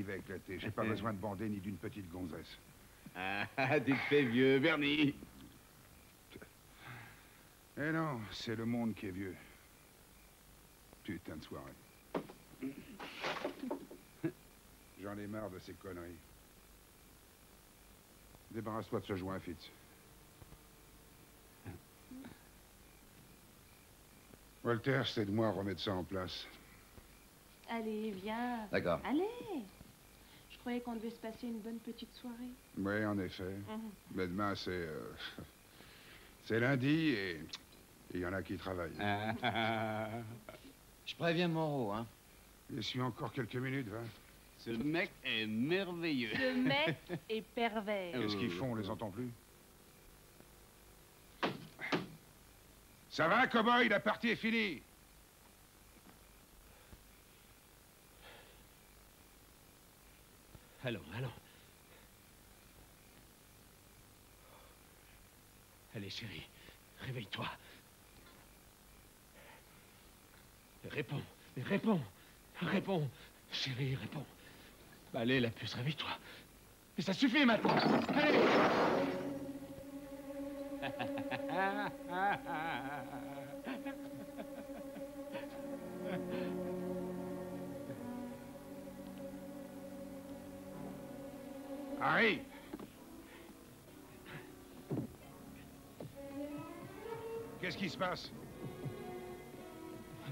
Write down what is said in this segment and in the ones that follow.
Qui va éclater. J'ai pas besoin de bander ni d'une petite gonzesse. Ah, tu te fais vieux, Bernie. Eh non, c'est le monde qui est vieux. Putain de soirée. J'en ai marre de ces conneries. Débarrasse-toi de ce joint, Fitz. Walter, c'est de moi à remettre ça en place. Allez, viens. D'accord. Allez. Je croyais qu'on devait se passer une bonne petite soirée. Oui, en effet. Mhm. Mais demain, c'est... euh, c'est lundi et il y en a qui travaillent. Je préviens Moreau, hein. Je suis encore quelques minutes, va. Ce mec est merveilleux. Ce mec est pervers. Qu'est-ce qu'ils font On les entend plus? Ça va, cowboy? La partie est finie Allons, allons. Allez, chérie, réveille-toi. Réponds, réponds, réponds. Chérie, réponds. Allez, la puce, réveille-toi. Et ça suffit maintenant. Allez Harry Qu'est-ce qui se passe?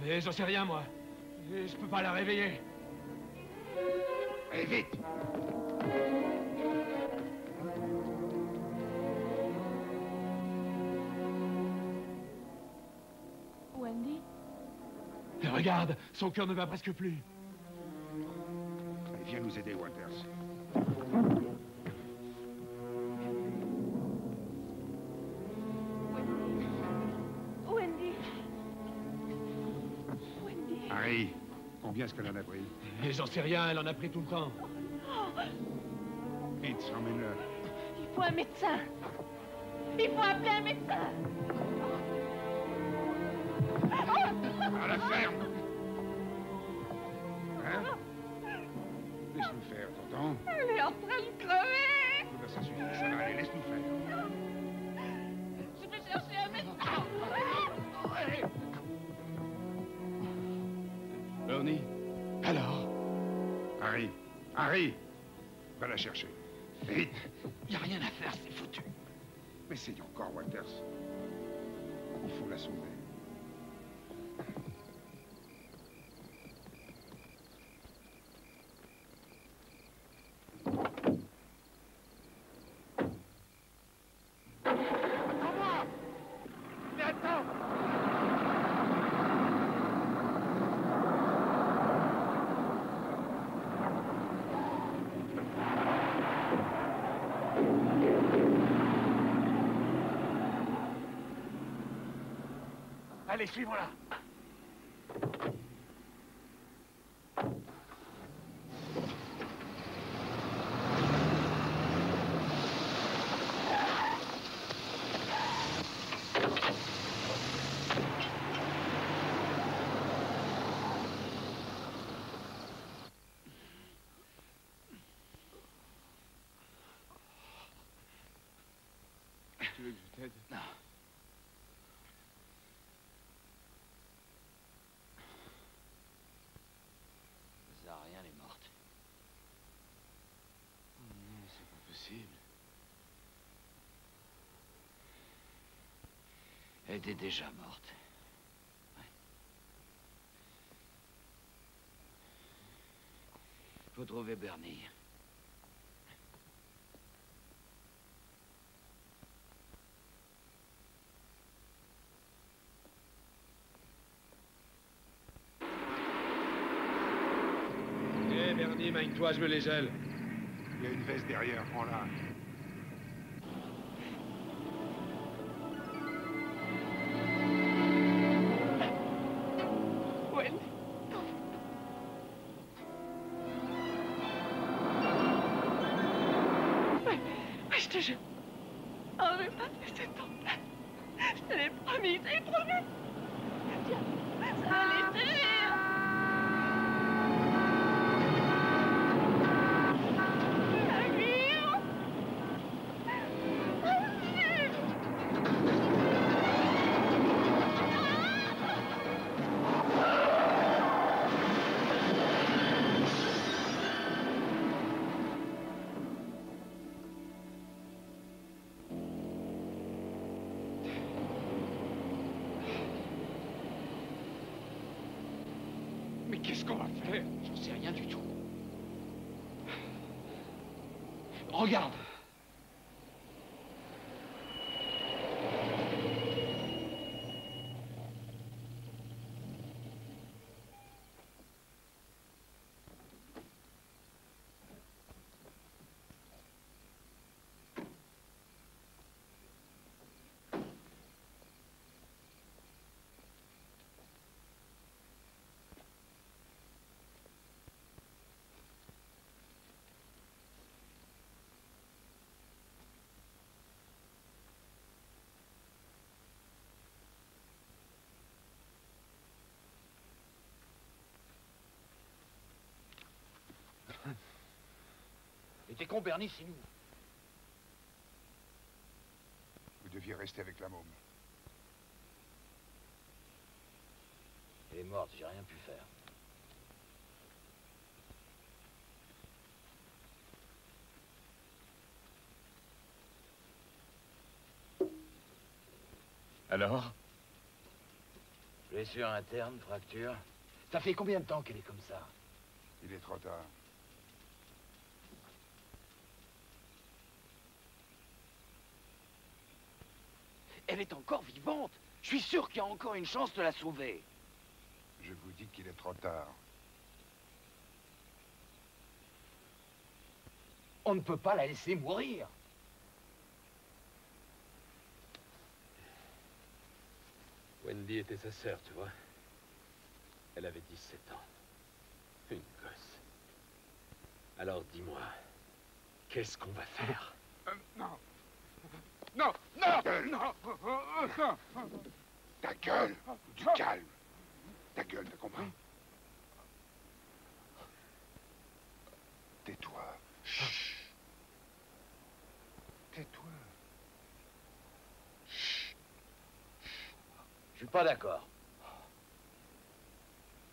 Mais j'en sais rien, moi. Je peux pas la réveiller. Allez, vite Wendy? Et regarde, son cœur ne bat presque plus. Allez, viens nous aider, Walters. Combien est-ce qu'elle en a pris. J'en sais rien, elle en a pris tout le temps. Vite, emmène-le. Il faut un médecin. Il faut appeler un médecin. À la ferme. Hein? Laisse-nous faire, t'entends? Elle est en train de crever Harry Va la chercher. Vite Y a rien à faire, c'est foutu. Mais c'est encore, Walters. Il faut la sauver. Allez, suivons-la Tu veux que je t'aide? Non. Ça sert à rien, elle est morte. Non, c'est pas possible. Elle était déjà morte. Ouais. Faut trouver Bernie. Hé, Bernie, magne-toi, je me les gèle. Il y a une veste derrière, prends-la. Regarde Et t'es con, Bernie, c'est nous. Vous deviez rester avec la môme. Elle est morte, j'ai rien pu faire. Alors? Blessure interne, fracture. Ça fait combien de temps qu'elle est comme ça? Il est trop tard. Elle est encore vivante. Je suis sûr qu'il y a encore une chance de la sauver. Je vous dis qu'il est trop tard. On ne peut pas la laisser mourir. Wendy était sa sœur, tu vois. Elle avait 17 ans. Une gosse. Alors dis-moi, qu'est-ce qu'on va faire? Euh, non. Non, non, non, non. Ta gueule, du calme. Ta gueule, t'as compris? Tais-toi. Chut. Tais-toi. Je suis pas d'accord.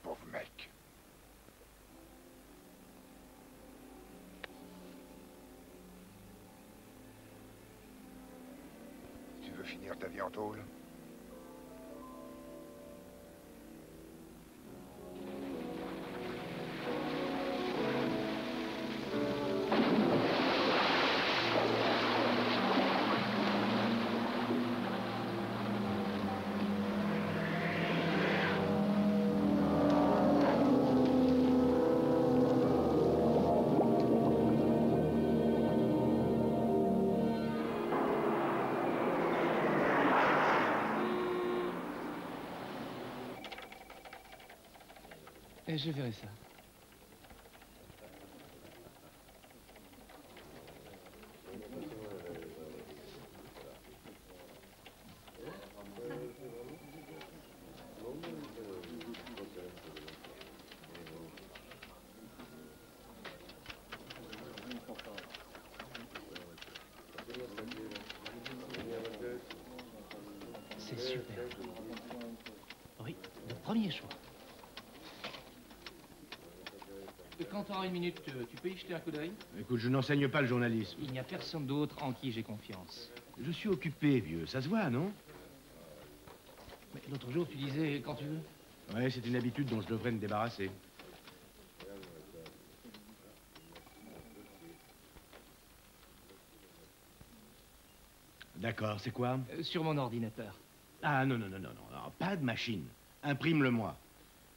Pauvre mec. Ta vie en tôle Et je verrai ça. C'est super. Oui, le premier choix. Quand tu auras une minute, euh, tu peux y jeter un coup d'œil Écoute, je n'enseigne pas le journalisme. Il n'y a personne d'autre en qui j'ai confiance. Je suis occupé, vieux. Ça se voit, non? Mais l'autre jour, tu disais quand tu veux. Ouais, c'est une habitude dont je devrais me débarrasser. D'accord, c'est quoi? Euh, sur mon ordinateur. Ah non, non, non, non, non, non, pas de machine. Imprime-le-moi.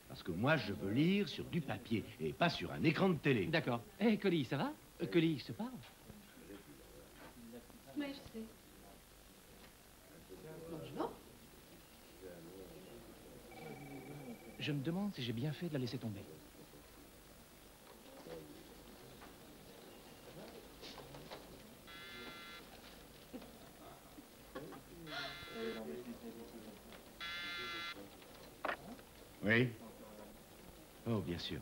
Parce que moi, je veux lire sur du papier et pas sur un écran de télé. D'accord. Hé, Colly, ça va Euh, Colly, se parle Mais je sais. Bonjour. Je me demande si j'ai bien fait de la laisser tomber. Oui Oh, bien sûr.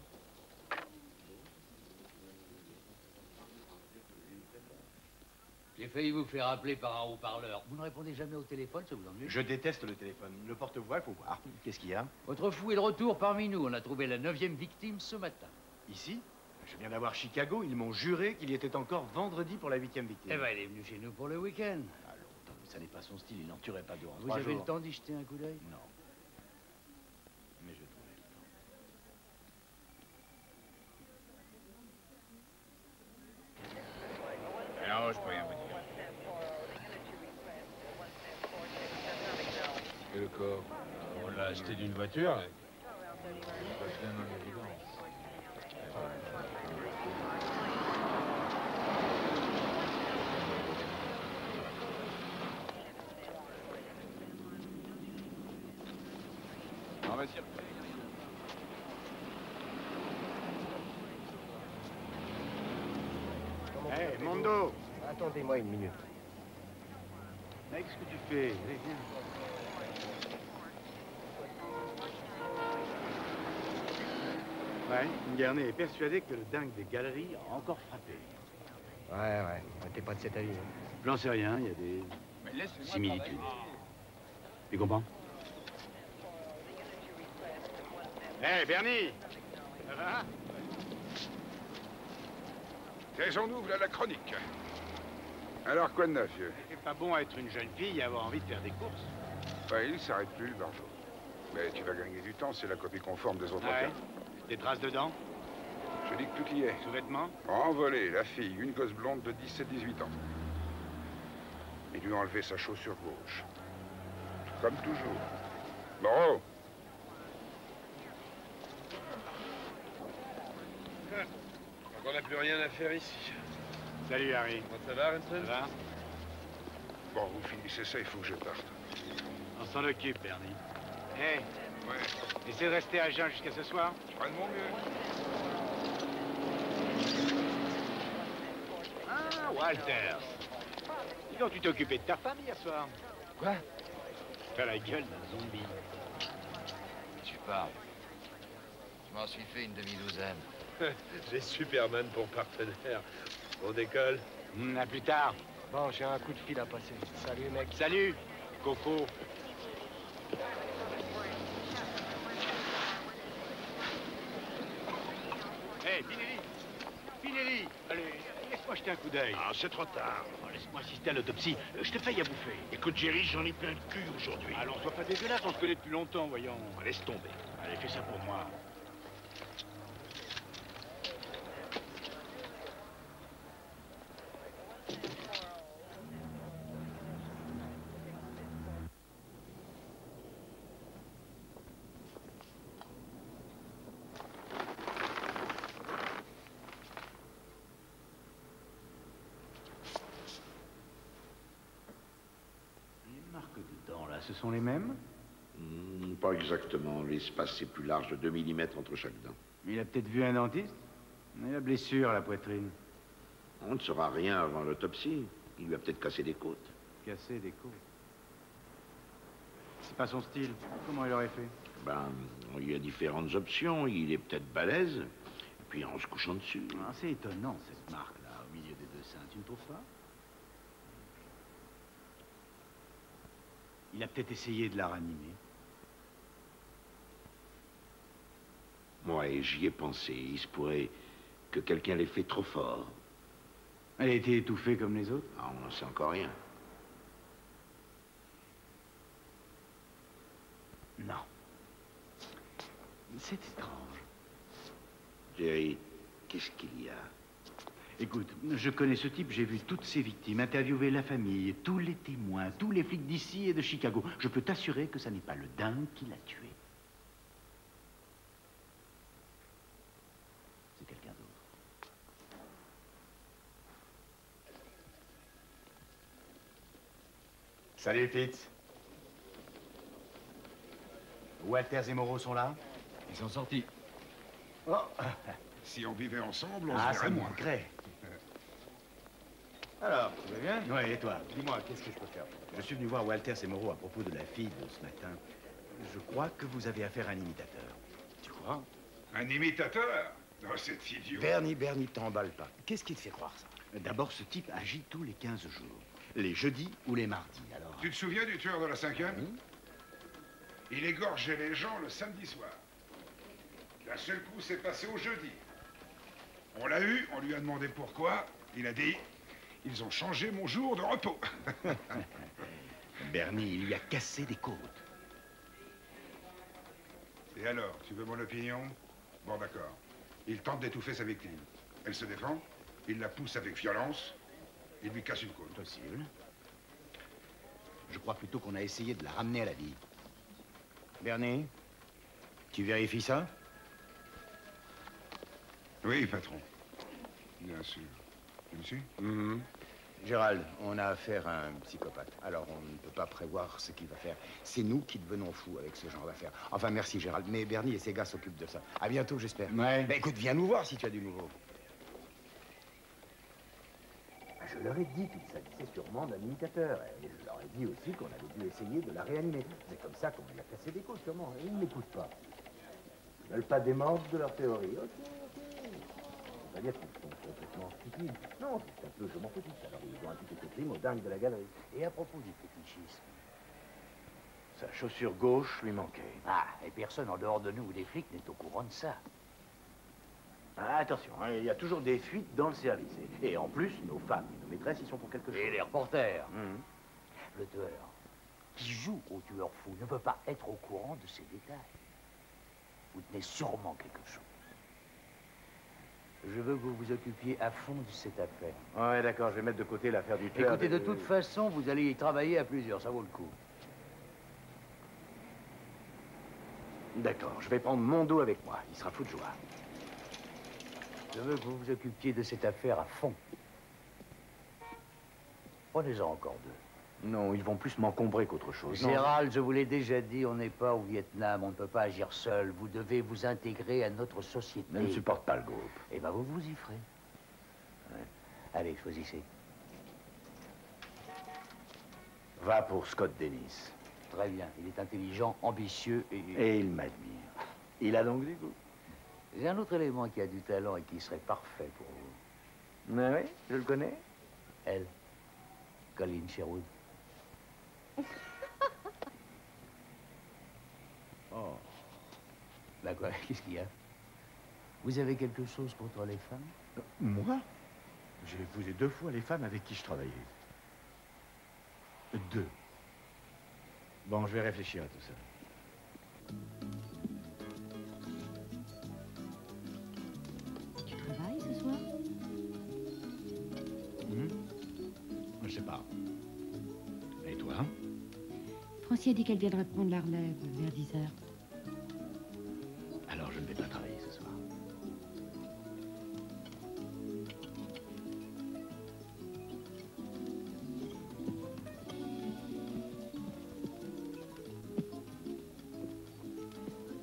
J'ai failli vous faire appeler par un haut-parleur. Vous ne répondez jamais au téléphone, ça vous ennuie Je déteste le téléphone. Le porte-voix, il faut voir. Qu'est-ce qu'il y a? Votre fou est de retour parmi nous. On a trouvé la neuvième victime ce matin. Ici? Je viens d'avoir Chicago. Ils m'ont juré qu'il y était encore vendredi pour la huitième victime. Eh ben, elle est venue chez nous pour le week-end. Mais ça n'est pas son style. Il n'en tuerait pas deux en Vous trois avez jours. le temps d'y jeter un coup d'œil? Non. Mais je trouverai le temps. Non, je peux rien vous dire. Et le corps On l'a acheté d'une voiture. Mondo Attendez-moi une minute. Mec, qu'est-ce que tu fais Allez, viens. Ouais, Garnet est persuadé que le dingue des galeries a encore frappé. Ouais, ouais. T'es pas de cet avis. hein. J'en sais rien, il y a des Mais similitudes. Tu comprends? Hé, Bernie Ça va Taisons-nous, voilà la chronique. Alors, quoi de neuf, vieux? C'est pas bon à être une jeune fille et avoir envie de faire des courses. Ouais, il s'arrête plus, le barjot. Mais tu vas gagner du temps, c'est la copie conforme des autres Ouais. Des traces dedans Je dis que tout y est. Sous-vêtements Envolé, la fille, une gosse blonde de 17-18 ans. Il lui a enlevé sa chaussure gauche. Comme toujours. Bon. On n'a plus rien à faire ici. Salut, Harry. Comment ça va, Ça Renton va Bon, vous finissez ça, il faut que je parte. On s'en occupe, Bernie. Hé, Ouais, essaie de rester à jeun jusqu'à ce soir. je ferai de mon mieux. Ah, Walter. Dis donc, tu t'es occupé de ta femme hier soir. Quoi? T'as la gueule d'un zombie. Tu parles. Je m'en suis fait une demi-douzaine. J'ai Superman pour partenaire. On décolle Hmm, à plus tard. Bon, j'ai un coup de fil à passer. Salut, mec. Salut, Coco. Hé, Pinelli Pinelli Allez, laisse-moi jeter un coup d'œil. Ah, c'est trop tard. Oh, Laisse-moi assister à l'autopsie. Euh, Je te paye à bouffer. Écoute, Jerry, j'en ai plein le cul aujourd'hui. Alors, sois pas dégueulasse, on se connaît depuis longtemps, voyons. laisse tomber. Allez, fais ça pour moi. Sont les mêmes Hmm, pas exactement. L'espace est plus large de 2 mm entre chaque dent. Il a peut-être vu un dentiste Mais la blessure à la poitrine. On ne saura rien avant l'autopsie. Il lui a peut-être cassé des côtes. Cassé des côtes. C'est pas son style. Comment il aurait fait Ben, il y a différentes options. Il est peut-être balèze, et puis en se couchant dessus. Ah, C'est étonnant, cette marque-là, au milieu des deux seins. Tu ne trouves pas Il a peut-être essayé de la ranimer. Moi, j'y ai pensé. Il se pourrait que quelqu'un l'ait fait trop fort. Elle a été étouffée comme les autres? Ah, on n'en sait encore rien. Non. C'est étrange. Jerry, qu'est-ce qu'il y a? Écoute, je connais ce type, j'ai vu toutes ses victimes, interviewé la famille, tous les témoins, tous les flics d'ici et de Chicago. Je peux t'assurer que ça n'est pas le dingue qui l'a tué. C'est quelqu'un d'autre. Salut Fitz. Walters et Moreau sont là? Ils sont sortis. Oh, Si on vivait ensemble, on ah, se verrait moins. manquerait. Alors, tu vas bien? Oui, et toi? Dis-moi, qu'est-ce que je peux faire? Je suis venu voir Walters et Moreau à propos de la fille de ce matin. Je crois que vous avez affaire à un imitateur. Tu crois? Un imitateur? Non, c'est idiot. Bernie, Bernie, t'emballe pas. Qu'est-ce qui te fait croire ça? D'abord, ce type agit tous les 15 jours. Les jeudis ou les mardis, alors... Tu te souviens du tueur de la cinquième? Il égorgeait les gens le samedi soir. D'un seul coup, c'est passé au jeudi. On l'a eu, on lui a demandé pourquoi. Il a dit Ils ont changé mon jour de repos. Bernie, il lui a cassé des côtes. Et alors, tu veux mon opinion? Bon, d'accord. Il tente d'étouffer sa victime. Elle se défend, il la pousse avec violence, Il lui casse une côte. Possible. Je crois plutôt qu'on a essayé de la ramener à la vie. Bernie, tu vérifies ça? Oui, patron. Bien sûr. Tu me suis Mhm. Gérald, on a affaire à un psychopathe. Alors on ne peut pas prévoir ce qu'il va faire. C'est nous qui devenons fous avec ce genre d'affaires. Enfin, merci Gérald. Mais Bernie et ses gars s'occupent de ça. À bientôt, j'espère. Ouais. Ben, écoute, viens nous voir si tu as du nouveau. Je leur ai dit qu'il s'agissait sûrement d'un imitateur. Et je leur ai dit aussi qu'on avait dû essayer de la réanimer. C'est comme ça qu'on lui a cassé des côtes, sûrement. Et ils ne m'écoutent pas. Ils ne veulent pas démentir de leur théorie. Ok, qu'ils sont complètement stupides. Non, c'est un peu je m'en foutis. Alors ils ont imputé ce crime aux dingues de la galerie. Et à propos du fétichisme, Sa chaussure gauche lui manquait. ah, et personne en dehors de nous ou des flics n'est au courant de ça. Ah, attention, hein, il y a toujours des fuites dans le service. Et, et en plus, nos femmes et nos maîtresses, ils sont pour quelque chose. Et les reporters, Mhm. le tueur, qui joue au tueur fou, ne peut pas être au courant de ces détails. Vous tenez sûrement quelque chose. Je veux que vous vous occupiez à fond de cette affaire. Ouais, d'accord, je vais mettre de côté l'affaire du tueur. Écoutez, de toute façon, vous allez y travailler à plusieurs, ça vaut le coup. D'accord, je vais prendre mon dos avec moi. Il sera fou de joie. Je veux que vous vous occupiez de cette affaire à fond. Prenez-en encore deux. Non, ils vont plus m'encombrer qu'autre chose. Gérald, je vous l'ai déjà dit, on n'est pas au Vietnam, on ne peut pas agir seul. Vous devez vous intégrer à notre société. Je ne supporte pas le groupe. Eh ben, vous vous y ferez. Ouais. Allez, choisissez. Va pour Scott Dennis. Très bien. Il est intelligent, ambitieux et... Et il m'admire. Il a donc du goût. J'ai un autre élément qui a du talent et qui serait parfait pour vous. Mais oui, je le connais. Elle, Colleen Sherwood. Oh. Bah quoi, qu'est-ce qu'il y a? Vous avez quelque chose contre les femmes? Moi? J'ai épousé deux fois les femmes avec qui je travaillais. Deux. Bon, je vais réfléchir à tout ça. Tu travailles ce soir? Mhm. Je sais pas. A dit qu'elle viendrait prendre la relève vers 10 heures. Alors je ne vais pas travailler ce soir.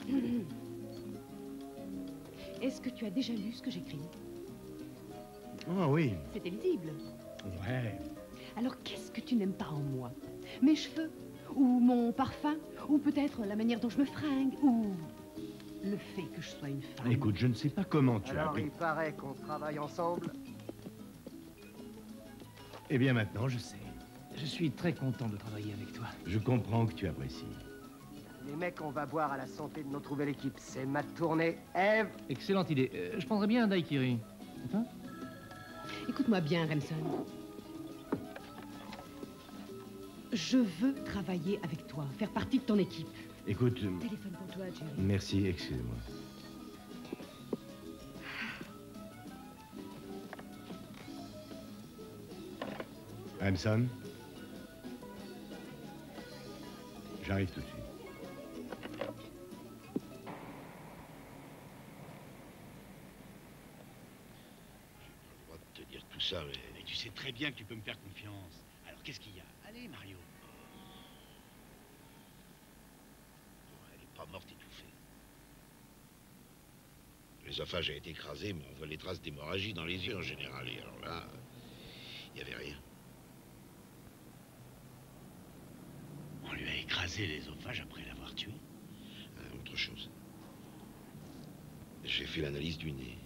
Est-ce que tu as déjà lu ce que j'écris? Oh oui. C'était lisible. Ouais. Alors qu'est-ce que tu n'aimes pas en moi? Mes cheveux Ou peut-être la manière dont je me fringue Ou le fait que je sois une femme Écoute, je ne sais pas comment tu as Alors, appris. il paraît qu'on travaille ensemble. Eh bien maintenant, je sais. Je suis très content de travailler avec toi. Je comprends que tu apprécies. Les mecs, on va boire à la santé de notre nouvelle équipe. C'est ma tournée. Eve Excellente idée. Euh, je prendrais bien un daiquiri. Écoute-moi bien, Remson. Je veux travailler avec toi, faire partie de ton équipe. Écoute, euh, Téléphone pour toi, Jerry. merci, excusez-moi. Hanson? J'arrive tout de suite. droit de te dire tout ça, mais... mais tu sais très bien que tu peux me faire confiance. Alors qu'est-ce qu'il y a? Allez, Mario. Bon, elle n'est pas morte étouffée. L'œsophage a été écrasé, mais on voit les traces d'hémorragie dans les yeux en général. Et alors là, il n'y avait rien. On lui a écrasé l'œsophage après l'avoir tué? Ah, autre chose. J'ai fait l'analyse du nez.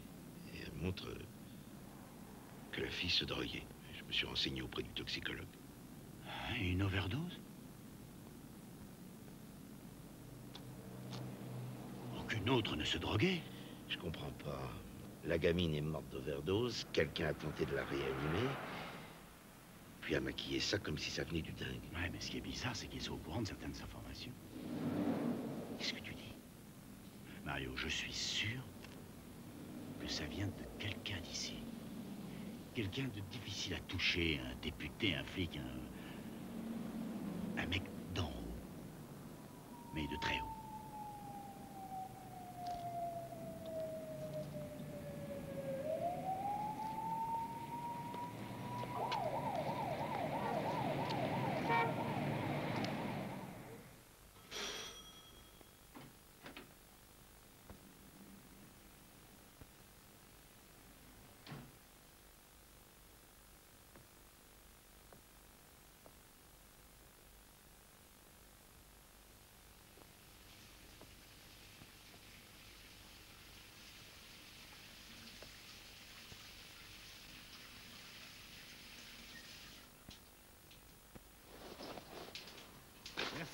Et elle montre que la fille se droguait. Je me suis renseigné auprès du toxicologue. Une overdose? Aucune autre ne se droguait? Je comprends pas. La gamine est morte d'overdose, quelqu'un a tenté de la réanimer, puis a maquillé ça comme si ça venait du dingue. Ouais, mais ce qui est bizarre, c'est qu'ils sont au courant de certaines informations. Qu'est-ce que tu dis? Mario, je suis sûr que ça vient de quelqu'un d'ici. quelqu'un de difficile à toucher, un député, un flic, un... un mec d'en haut, mais de très haut.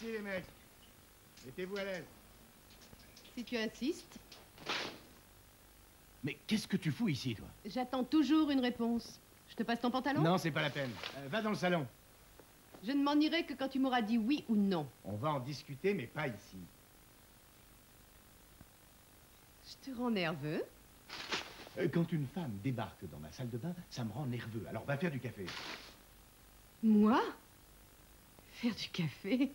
Merci les mecs. Mettez-vous à l'aise. Si tu insistes, Mais qu'est-ce que tu fous ici, toi? J'attends toujours une réponse. Je te passe ton pantalon? Non, c'est pas la peine. Euh, va dans le salon. Je ne m'en irai que quand tu m'auras dit oui ou non. On va en discuter, mais pas ici. Je te rends nerveux. Euh, Quand une femme débarque dans ma salle de bain, ça me rend nerveux. Alors va faire du café. Moi? Faire du café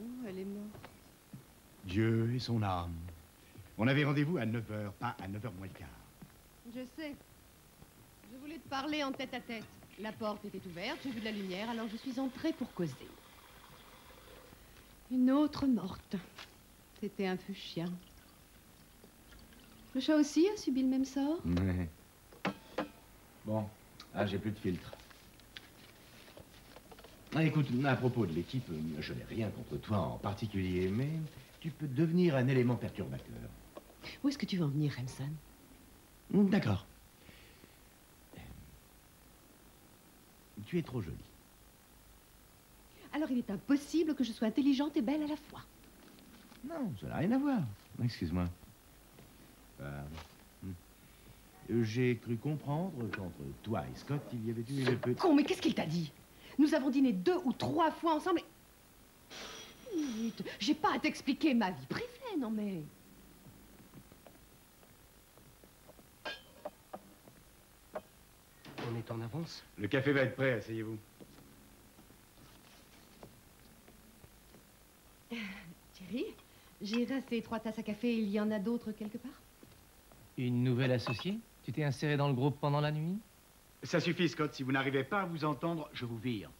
Oh, elle est morte. Dieu et son âme. On avait rendez-vous à 9h, pas à 9h moins le quart. Je sais. Je voulais te parler en tête à tête. La porte était ouverte, j'ai vu de la lumière, alors je suis entrée pour causer. Une autre morte. C'était un fuchsia. Le chat aussi a subi le même sort? Ouais. Bon, ah, j'ai plus de filtre. Ah, écoute, à propos de l'équipe, je n'ai rien contre toi en particulier, mais tu peux devenir un élément perturbateur. Où est-ce que tu veux en venir, Remson Hmm, D'accord. Tu es trop jolie. Alors il est impossible que je sois intelligente et belle à la fois. Non, ça n'a rien à voir. Excuse-moi. Euh, hmm. J'ai cru comprendre qu'entre toi et Scott, il y avait eu une petite... Con, mais qu'est-ce qu'il t'a dit? Nous avons dîné deux ou trois fois ensemble J'ai pas à t'expliquer ma vie privée, non mais... On est en avance? Le café va être prêt, asseyez-vous. Thierry, j'ai rincé trois tasses à café, il y en a d'autres quelque part? Une nouvelle associée? Tu t'es inséré dans le groupe pendant la nuit? Ça suffit, Scott. Si vous n'arrivez pas à vous entendre, je vous vire.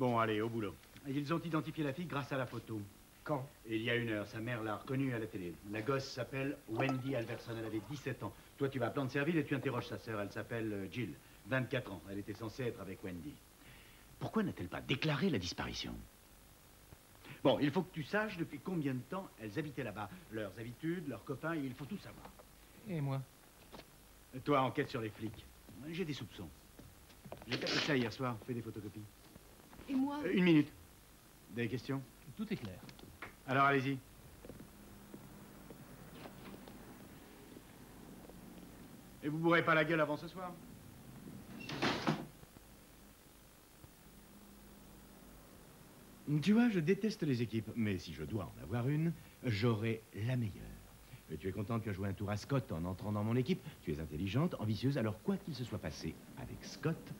Bon, allez, au boulot. Ils ont identifié la fille grâce à la photo. Quand? Il y a une heure, sa mère l'a reconnue à la télé. La gosse s'appelle Wendy Alverson, elle avait 17 ans. Toi, tu vas à Plante-Serville et tu interroges sa sœur, elle s'appelle euh, Jill, 24 ans. Elle était censée être avec Wendy. Pourquoi n'a-t-elle pas déclaré la disparition? Bon, il faut que tu saches depuis combien de temps elles habitaient là-bas. Leurs habitudes, leurs copains, il faut tout savoir. Et moi? Toi, enquête sur les flics. J'ai des soupçons. J'ai tapé ça hier soir, fais des photocopies. Et moi Euh, une minute. Des questions? Tout est clair. Alors, allez-y. Et vous bourrez pas la gueule avant ce soir? Tu vois, je déteste les équipes, mais si je dois en avoir une, j'aurai la meilleure. Et tu es content que tu as joué un tour à Scott en entrant dans mon équipe? Tu es intelligente, ambitieuse, alors quoi qu'il se soit passé avec Scott,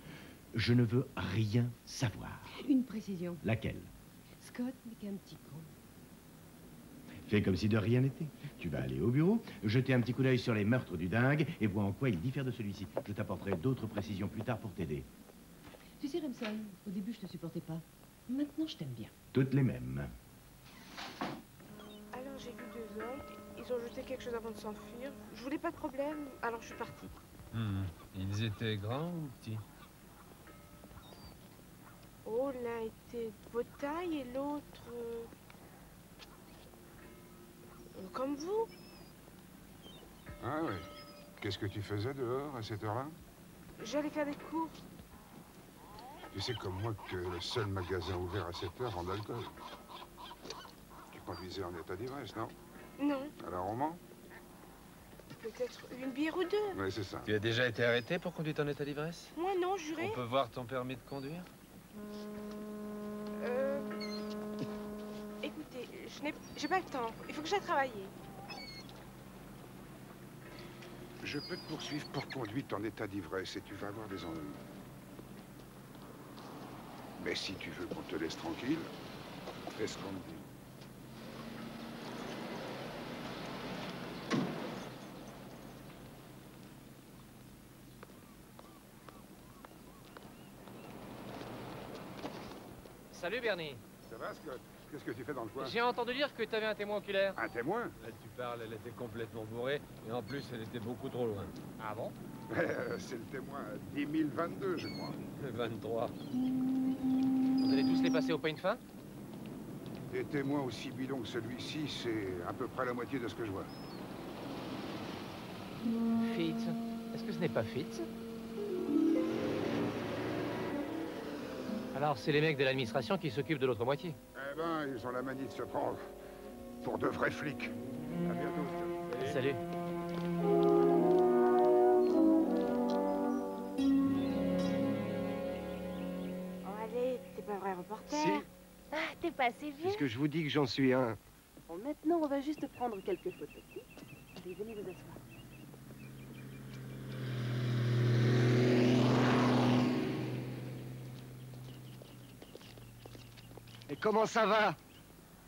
je ne veux rien savoir. Une précision. Laquelle? Scott n'est qu'un petit con. Fais comme si de rien n'était. Tu vas aller au bureau, jeter un petit coup d'œil sur les meurtres du dingue et vois en quoi il diffère de celui-ci. Je t'apporterai d'autres précisions plus tard pour t'aider. Tu sais, Remson, au début, je te supportais pas. Maintenant, je t'aime bien. Toutes les mêmes. Alors j'ai vu deux hommes, ils ont jeté quelque chose avant de s'enfuir. Je voulais pas de problème, alors je suis partie. Hmm. Ils étaient grands ou petits? Oh, l'un était de votre taille et l'autre... euh, Comme vous. Ah oui. Qu'est-ce que tu faisais dehors à cette heure-là? J'allais faire des courses. Tu sais comme moi que le seul magasin ouvert à cette heure vend de l'alcool. Tu conduisais en état d'ivresse, non? Non, Alors on ment peut-être une bière ou deux. Oui, c'est ça. Tu as déjà été arrêté pour conduite en état d'ivresse? Moi, non, juré. On peut voir ton permis de conduire? Euh... Écoutez, je n'ai j'ai pas le temps. Il faut que j'aille travailler. Je peux te poursuivre pour conduite en état d'ivresse et tu vas avoir des ennuis. Mais si tu veux qu'on te laisse tranquille, fais ce qu'on te dit. Salut Bernie. Ça va, Scott? Qu'est-ce que tu fais dans le coin? J'ai entendu dire que tu avais un témoin oculaire. Un témoin? Là, tu parles, elle était complètement bourrée, et en plus, elle était beaucoup trop loin. Ah bon? Euh, C'est le témoin 10 022, je crois. 23. Vous allez tous les passer au point fin? Des témoins aussi bidons que celui-ci, c'est à peu près la moitié de ce que je vois. Fitz. Est-ce que ce n'est pas Fitz? Alors, c'est les mecs de l'administration qui s'occupent de l'autre moitié. Eh ben, ils ont la manie de se prendre pour de vrais flics. À bientôt. Salut. Oh, allez, t'es pas vrai reporter. Si. Ah, t'es pas assez vieux. Puisque je vous dis que j'en suis un. Bon, maintenant, on va juste prendre quelques photos. Allez, venez vous asseoir. Et comment ça va?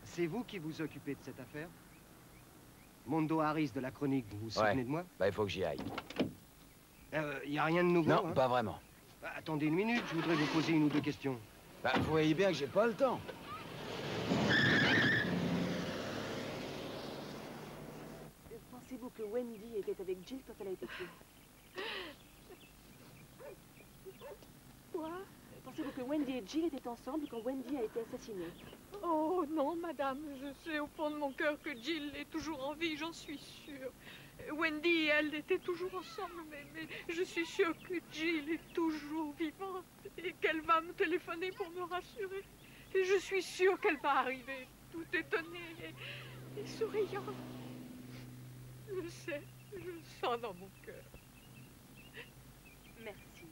C'est vous qui vous occupez de cette affaire? Mondo Harris de la chronique, vous vous souvenez Ouais. de moi? Bah, il faut que j'y aille. Il n'y a rien de nouveau Non, hein? pas vraiment. Bah, Attendez une minute, je voudrais vous poser une ou deux questions. Bah, vous voyez bien que j'ai pas le temps. Euh, Pensez-vous que Wendy était avec Jill quand elle a été tuée? Quoi? Pensez-vous que Wendy et Jill étaient ensemble quand Wendy a été assassinée Oh non, madame, je sais au fond de mon cœur que Jill est toujours en vie, j'en suis sûre. Wendy et elle étaient toujours ensemble, mais, je suis sûre que Jill est toujours vivante et qu'elle va me téléphoner pour me rassurer. Et je suis sûre qu'elle va arriver, tout étonnée et, et souriante. Je sais, je le sens dans mon cœur. Merci.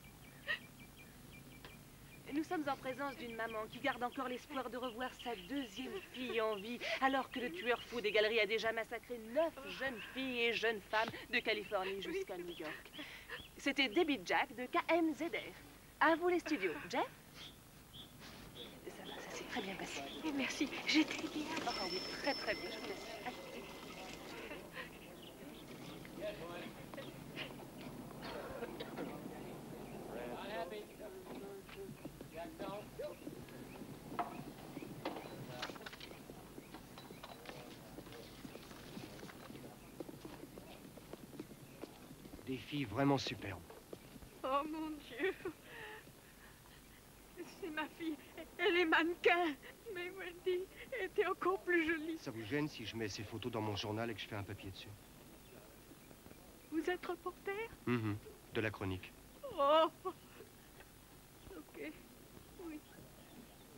Nous sommes en présence d'une maman qui garde encore l'espoir de revoir sa deuxième fille en vie, alors que le tueur fou des galeries a déjà massacré neuf jeunes filles et jeunes femmes de Californie jusqu'à New York. C'était Debbie Jack de KMZR. À vous les studios. Jeff Ça va, ça s'est très bien passé. Merci, j'étais bien. Ah oui, très très bien, je vous laisse. Vraiment superbes. Oh mon Dieu. C'est ma fille. Elle est mannequin. Mais Wendy était encore plus jolie. Ça vous gêne si je mets ces photos dans mon journal et que je fais un papier dessus? Vous êtes reporter? Mhm, De la chronique. Oh. Ok. Oui.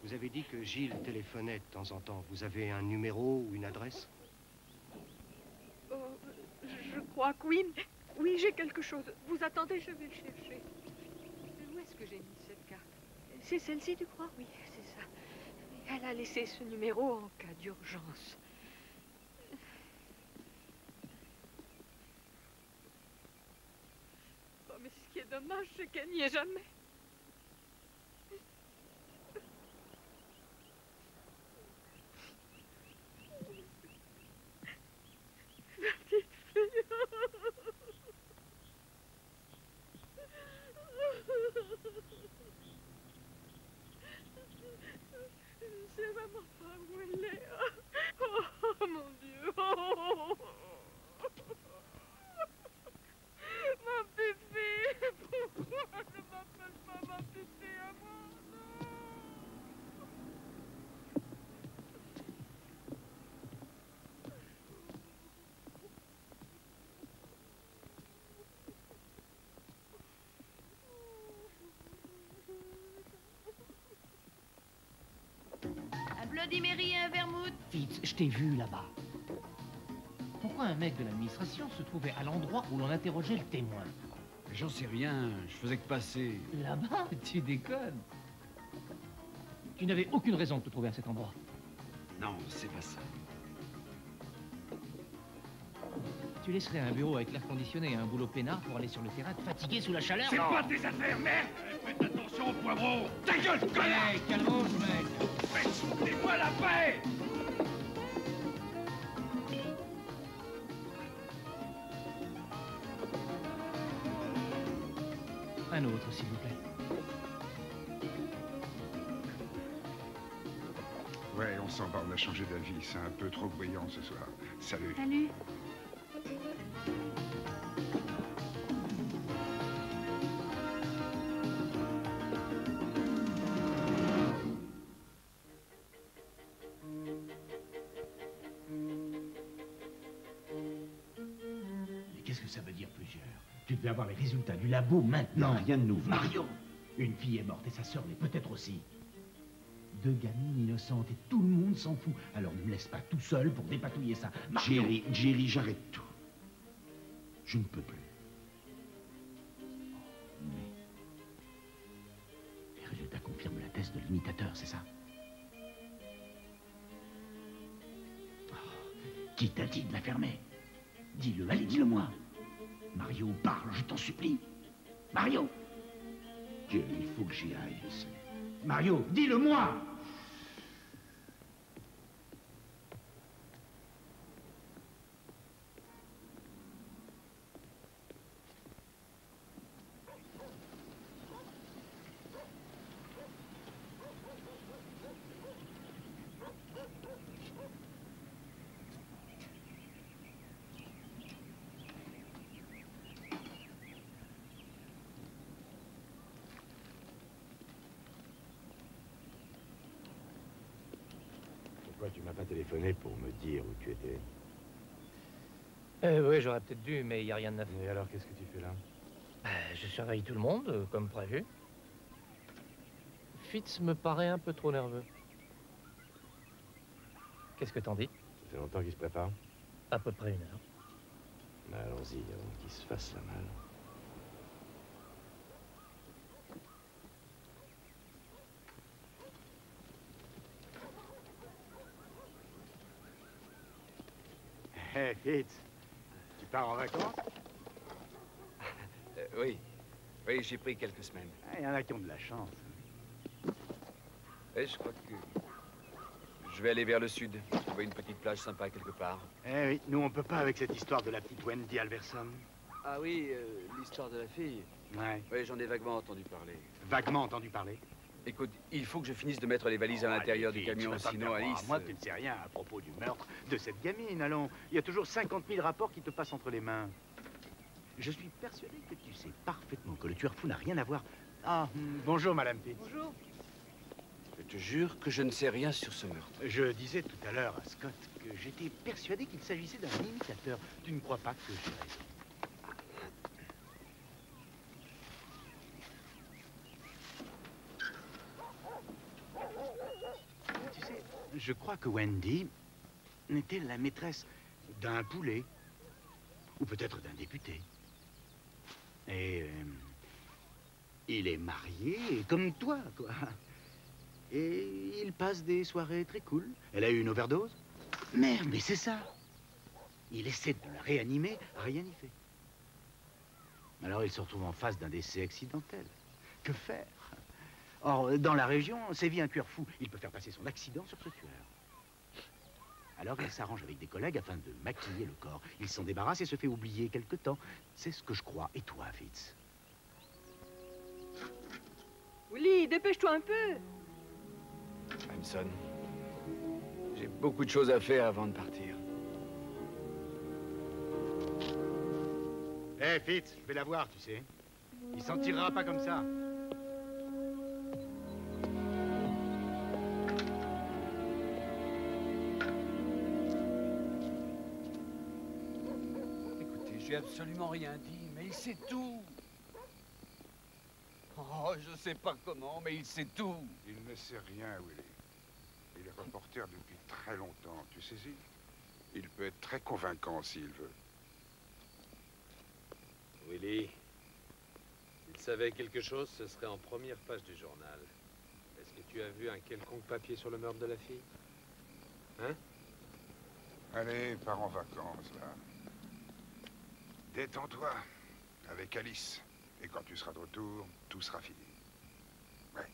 Vous avez dit que Gilles téléphonait de temps en temps. Vous avez un numéro ou une adresse? Oh, je crois que oui. Oui, j'ai quelque chose. Vous attendez, je vais le chercher. Où est-ce que j'ai mis cette carte? C'est celle-ci, tu crois? Oui, c'est ça. Elle a laissé ce numéro en cas d'urgence. Oh, mais ce qui est dommage, c'est qu'elle n'y est jamais. Petite fille. Je ne sais vraiment pas où elle est. Oh, mon Dieu. Oh. Ma pépé. Pourquoi ne m'appelle pas ma pépé à moi Un Bloody Mary et un vermouth. Fitz, je t'ai vu là-bas. pourquoi un mec de l'administration se trouvait à l'endroit où l'on interrogeait le témoin? J'en sais rien, je faisais que passer. Là-bas Tu déconnes. Tu n'avais aucune raison de te trouver à cet endroit. Non, c'est pas ça. Tu laisserais un bureau avec l'air conditionné et un boulot peinard pour aller sur le terrain te fatiguer sous la chaleur C'est pas tes affaires, merde Faites attention au poivreau Ta gueule, connard Hey, calmos, mec Foutez-moi la paix C'est un peu trop bruyant ce soir. Salut. Salut. Mais qu'est-ce que ça veut dire plusieurs? Tu devais avoir les résultats du labo maintenant. rien de nouveau. Mario Une fille est morte et sa sœur l'est peut-être aussi. Deux gamines innocentes et tout le monde s'en fout. Alors ne me laisse pas tout seul pour dépatouiller ça. Mario Jerry, Jerry, j'arrête tout. Je ne peux plus. Les résultats confirment la thèse de l'imitateur, c'est ça? Oh, Qui t'a dit de la fermer? Dis-le, allez, dis-le-moi. Mario, parle, je t'en supplie. Mario Jerry, il faut que j'y aille. c'est- Mario, dis-le-moi Pourquoi tu m'as pas téléphoné pour me dire où tu étais Euh, oui, j'aurais peut-être dû, mais il n'y a rien de neuf. Et alors, qu'est-ce que tu fais là Bah, je surveille tout le monde, euh, comme prévu. Fitz me paraît un peu trop nerveux. Qu'est-ce que t'en dis Ça fait longtemps qu'il se prépare À peu près une heure. Ben, Allons-y, avant qu'il se fasse la malle. Hé, Fitz, pars en vacances Euh, oui. Oui, j'ai pris quelques semaines. Ah, Il y en a qui ont de la chance. Et je crois que je vais aller vers le sud, trouver une petite plage sympa quelque part. Eh oui, nous on peut pas avec cette histoire de la petite Wendy Alverson. Ah oui, euh, l'histoire de la fille. Ouais. Oui, j'en ai vaguement entendu parler. Vaguement entendu parler. Écoute, il faut que je finisse de mettre les valises à l'intérieur du camion, sinon Alice. à Moi, tu ne sais rien à propos du meurtre de cette gamine, allons. Il y a toujours 50 000 rapports qui te passent entre les mains. Je suis persuadé que tu sais parfaitement que le tueur fou n'a rien à voir. Ah, hmm, bonjour, Madame Pitts. Bonjour. Je te jure que je ne sais rien sur ce meurtre. Je disais tout à l'heure à Scott que j'étais persuadé qu'il s'agissait d'un imitateur. Tu ne crois pas que j'ai raison Tu sais, je crois que Wendy était la maîtresse d'un poulet. Ou peut-être d'un député. Et... euh, il est marié, comme toi, quoi. Et il passe des soirées très cool. Elle a eu une overdose Merde, mais c'est ça. Il essaie de la réanimer, rien n'y fait. Alors il se retrouve en face d'un décès accidentel. Que faire? Or, dans la région, sévit un tueur fou. Il peut faire passer son accident sur ce tueur. Alors il s'arrange avec des collègues afin de maquiller le corps. Il s'en débarrasse et se fait oublier quelque temps. C'est ce que je crois. Et toi, Fitz? Willy, dépêche-toi un peu. Hanson, j'ai beaucoup de choses à faire avant de partir. Hé, Fitz, je vais la voir, tu sais. Il s'en tirera pas comme ça. Écoutez, j'ai absolument rien dit, mais il sait tout. Oh, je sais pas comment, mais il sait tout. Il ne sait rien, Willy. Il est reporter depuis très longtemps, tu saisis? Il peut être très convaincant s'il veut. Willy, s'il savait quelque chose, ce serait en première page du journal. Est-ce que tu as vu un quelconque papier sur le meurtre de la fille? Hein? Allez, pars en vacances, là. Détends-toi, avec Alice. Et quand tu seras de retour, tout sera fini. Ouais.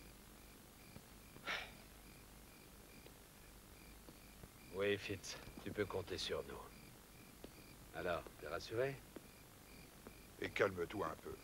Oui, Fitz, tu peux compter sur nous. Alors, t'es rassuré? Et calme-toi un peu.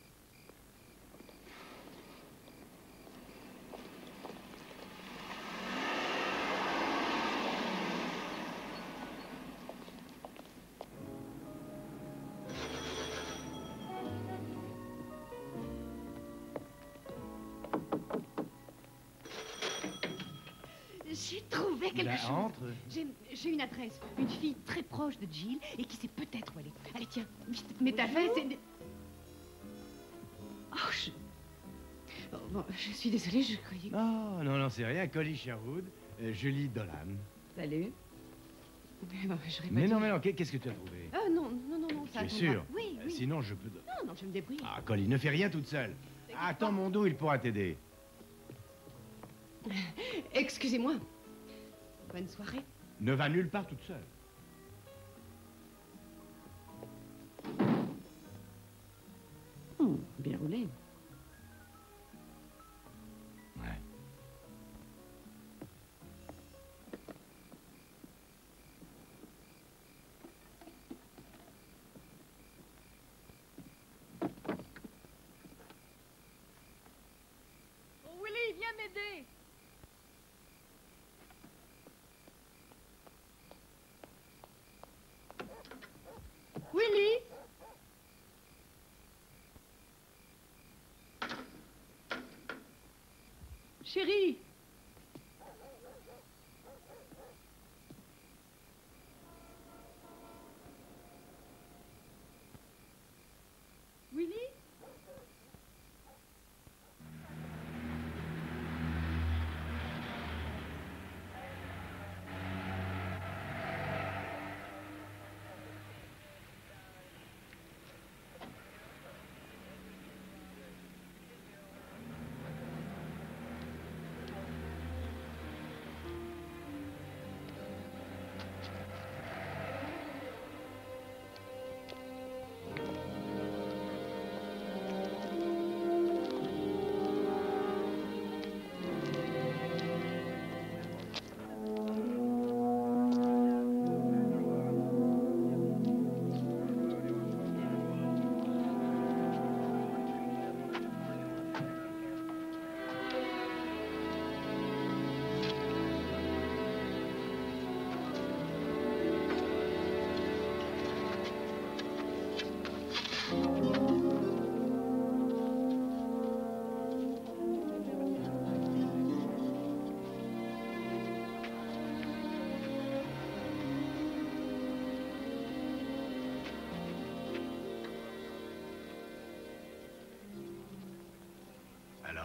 Quelque Bah, chose. entre. J'ai une adresse. Une fille très proche de Jill et qui sait peut-être où elle est. Allez, tiens, vite, mets ta veste et... Oh, je... Oh, bon, je suis désolée, je croyais que... Non, non, non, c'est rien. Collie Sherwood, euh, Julie Dolan. Salut. Mais non, Mais dû- non, mais non, qu'est- qu'est-ce que tu as trouvé? Ah non, non, non, non, ça attendra. sûr Oui, Euh, oui. Sinon, je peux... Non, non, je me débrouille. Ah, Collie, ne fais rien toute seule. Attends mon dos, il pourra t'aider. Excusez-moi. Bonne soirée. Ne va nulle part toute seule. Hmm, bien roulé. Ouais. Oh, Willy, viens m'aider. Willy Chérie. Willy?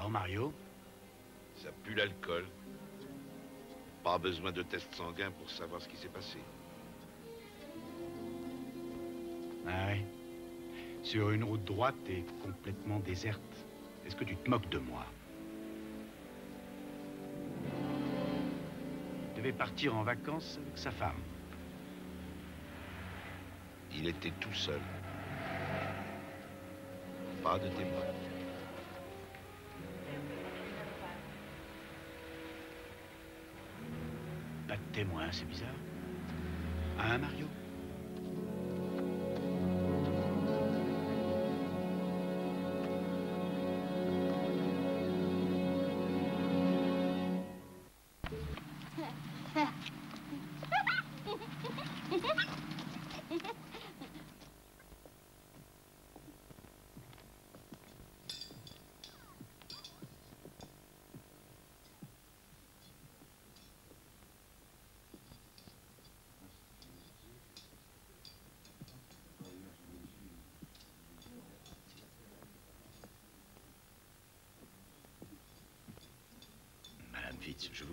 Mario Ça pue l'alcool. Pas besoin de test sanguin pour savoir ce qui s'est passé. Ah ouais. Sur une route droite et complètement déserte. Est-ce que tu te moques de moi? Il devait partir en vacances avec sa femme. Il était tout seul. Pas de témoin. Témoin, c'est bizarre. Hein, Mario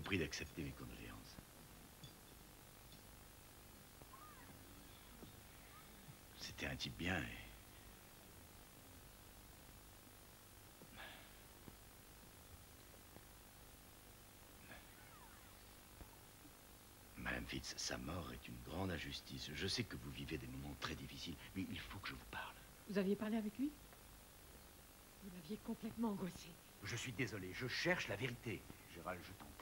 prie d'accepter mes condoléances. type bien et... Madame Fitz, sa mort est une grande injustice. Je sais que vous vivez des moments très difficiles, mais il faut que je vous parle. Vous aviez parlé avec lui? Vous l'aviez complètement angoissé. Je suis désolé, je cherche la vérité. Gérald, je t'en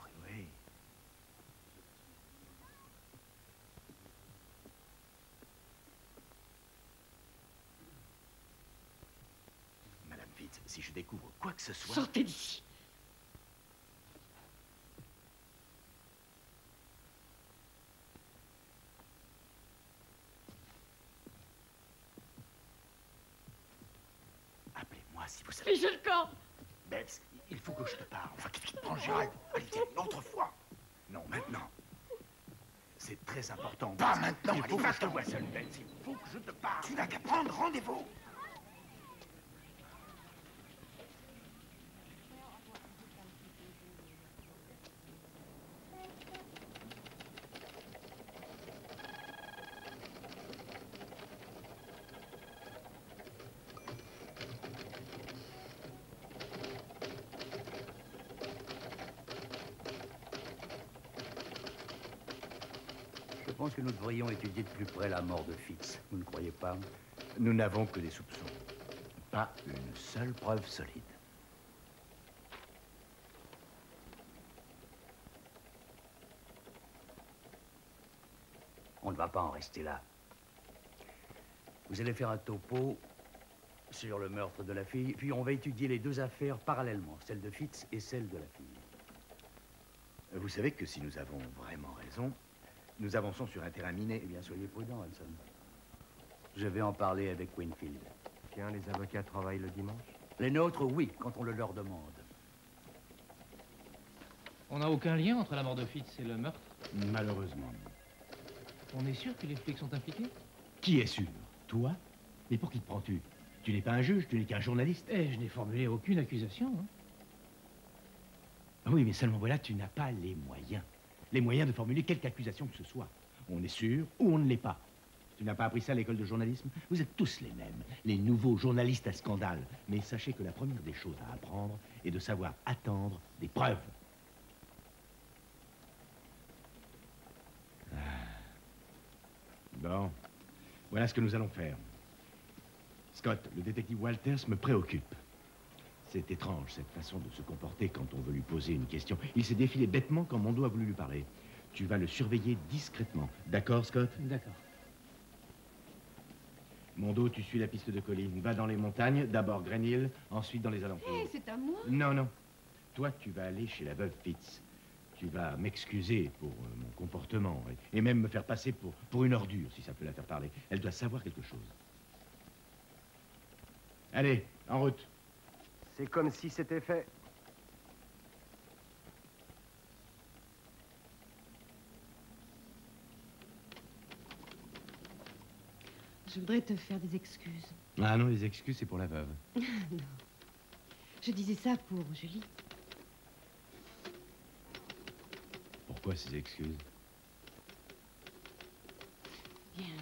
Madame Fitz, si je découvre quoi que ce soit... Sortez d'ici Appelez-moi si vous savez... Fichez le camp il faut que je te parle. Enfin, qu'est-ce qui te prend, Gérald? Allez, viens, une autre fois. Non, maintenant. C'est très important. Pas maintenant, Il faut allez, que je te seul. Il faut que je te parle. Tu n'as qu'à prendre rendez-vous. Nous devrions étudier de plus près la mort de Fitz. Vous ne croyez pas Nous n'avons que des soupçons. Pas une seule preuve solide. On ne va pas en rester là. Vous allez faire un topo sur le meurtre de la fille, puis on va étudier les deux affaires parallèlement, celle de Fitz et celle de la fille. Vous savez que si nous avons vraiment raison, nous avançons sur un terrain miné. Eh bien, soyez prudent, Hanson. Je vais en parler avec Winfield. Tiens, les avocats travaillent le dimanche Les nôtres, oui, quand on le leur demande. On n'a aucun lien entre la mort de Fitz et le meurtre Malheureusement. On est sûr que les flics sont impliqués Qui est sûr? Toi? Mais pour qui te prends-tu? Tu n'es pas un juge, tu n'es qu'un journaliste. Eh, je n'ai formulé aucune accusation. hein. Oui, mais seulement voilà, tu n'as pas les moyens. Les moyens de formuler quelque accusation que ce soit. On est sûr ou on ne l'est pas. Tu n'as pas appris ça à l'école de journalisme? Vous êtes tous les mêmes, les nouveaux journalistes à scandale. Mais sachez que la première des choses à apprendre est de savoir attendre des preuves. Ah. Bon, voilà ce que nous allons faire. Scott, le détective Walters me préoccupe. C'est étrange, cette façon de se comporter quand on veut lui poser une question. Il s'est défilé bêtement quand Mondo a voulu lui parler. Tu vas le surveiller discrètement. D'accord, Scott D'accord. Mondo, tu suis la piste de colline. Va dans les montagnes, d'abord Green Hill, ensuite dans les alentours. Hé, c'est à moi Non, non. Toi, tu vas aller chez la veuve Fitz. Tu vas m'excuser pour euh, mon comportement et, et même me faire passer pour, pour une ordure, si ça peut la faire parler. Elle doit savoir quelque chose. Allez, en route. C'est comme si c'était fait. Je voudrais te faire des excuses. Ah non, les excuses, c'est pour la veuve. non. Je disais ça pour Julie. Pourquoi ces excuses? Bien.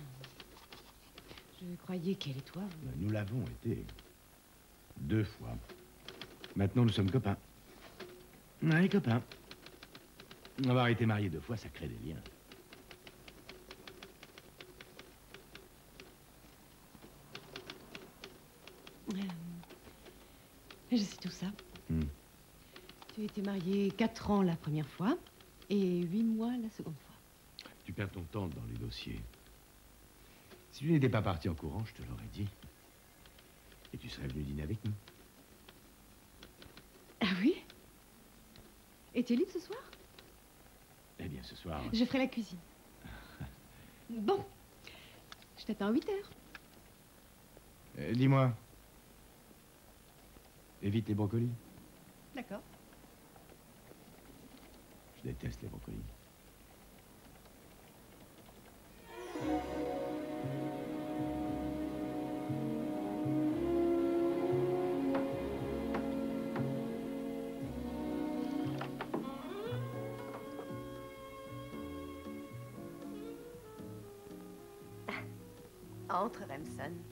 Je croyais qu'elle et toi, vous... Nous l'avons été. Deux fois. Maintenant, nous sommes copains. Ouais, copains. Avoir été mariés deux fois, ça crée des liens. Euh, Je sais tout ça. Hmm. Tu étais marié quatre ans la première fois et huit mois la seconde fois. Tu perds ton temps dans les dossiers. Si tu n'étais pas parti en courant, je te l'aurais dit. Et tu serais venu dîner avec nous. Ah oui Et tu es libre ce soir? Eh bien, ce soir. Je ferai la cuisine. Bon. Je t'attends à 8 heures. Euh, Dis-moi. Évite les brocolis? D'accord. Je déteste les brocolis. rentre, Remsen.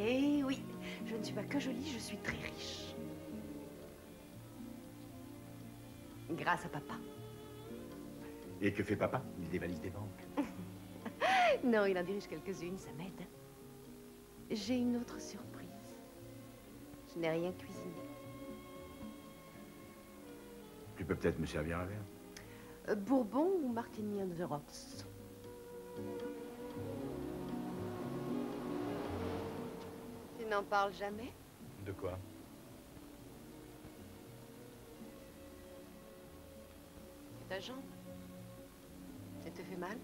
Eh oui, je ne suis pas que jolie, je suis très riche. Grâce à papa. Et que fait papa? Il dévalise des banques. non, il en dirige quelques-unes, ça m'aide. J'ai une autre surprise. Je n'ai rien cuit. Peut-être me servir un verre Euh, Bourbon ou Martini on the rocks Tu n'en parles jamais? De quoi? Ta jambe? Ça te fait mal?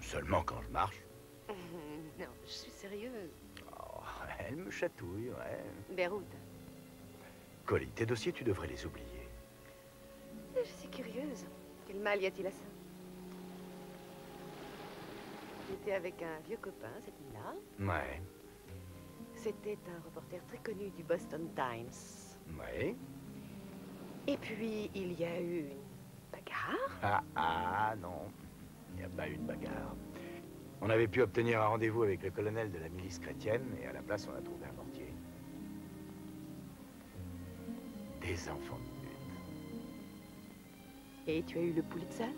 Seulement quand je marche. Non, je suis sérieuse. Oh, elle me chatouille, ouais. Beyrouth. Collie, tes dossiers, tu devrais les oublier. Je suis curieuse. Quel mal y a-t-il à ça J'étais avec un vieux copain cette nuit-là. Ouais, C'était un reporter très connu du Boston Times. ouais. Et puis, il y a eu une bagarre. Ah, ah, non. Il n'y a pas eu de bagarre. On avait pu obtenir un rendez-vous avec le colonel de la milice chrétienne et à la place, on a trouvé un mortier. Des enfants. Et tu as eu le Pulitzer?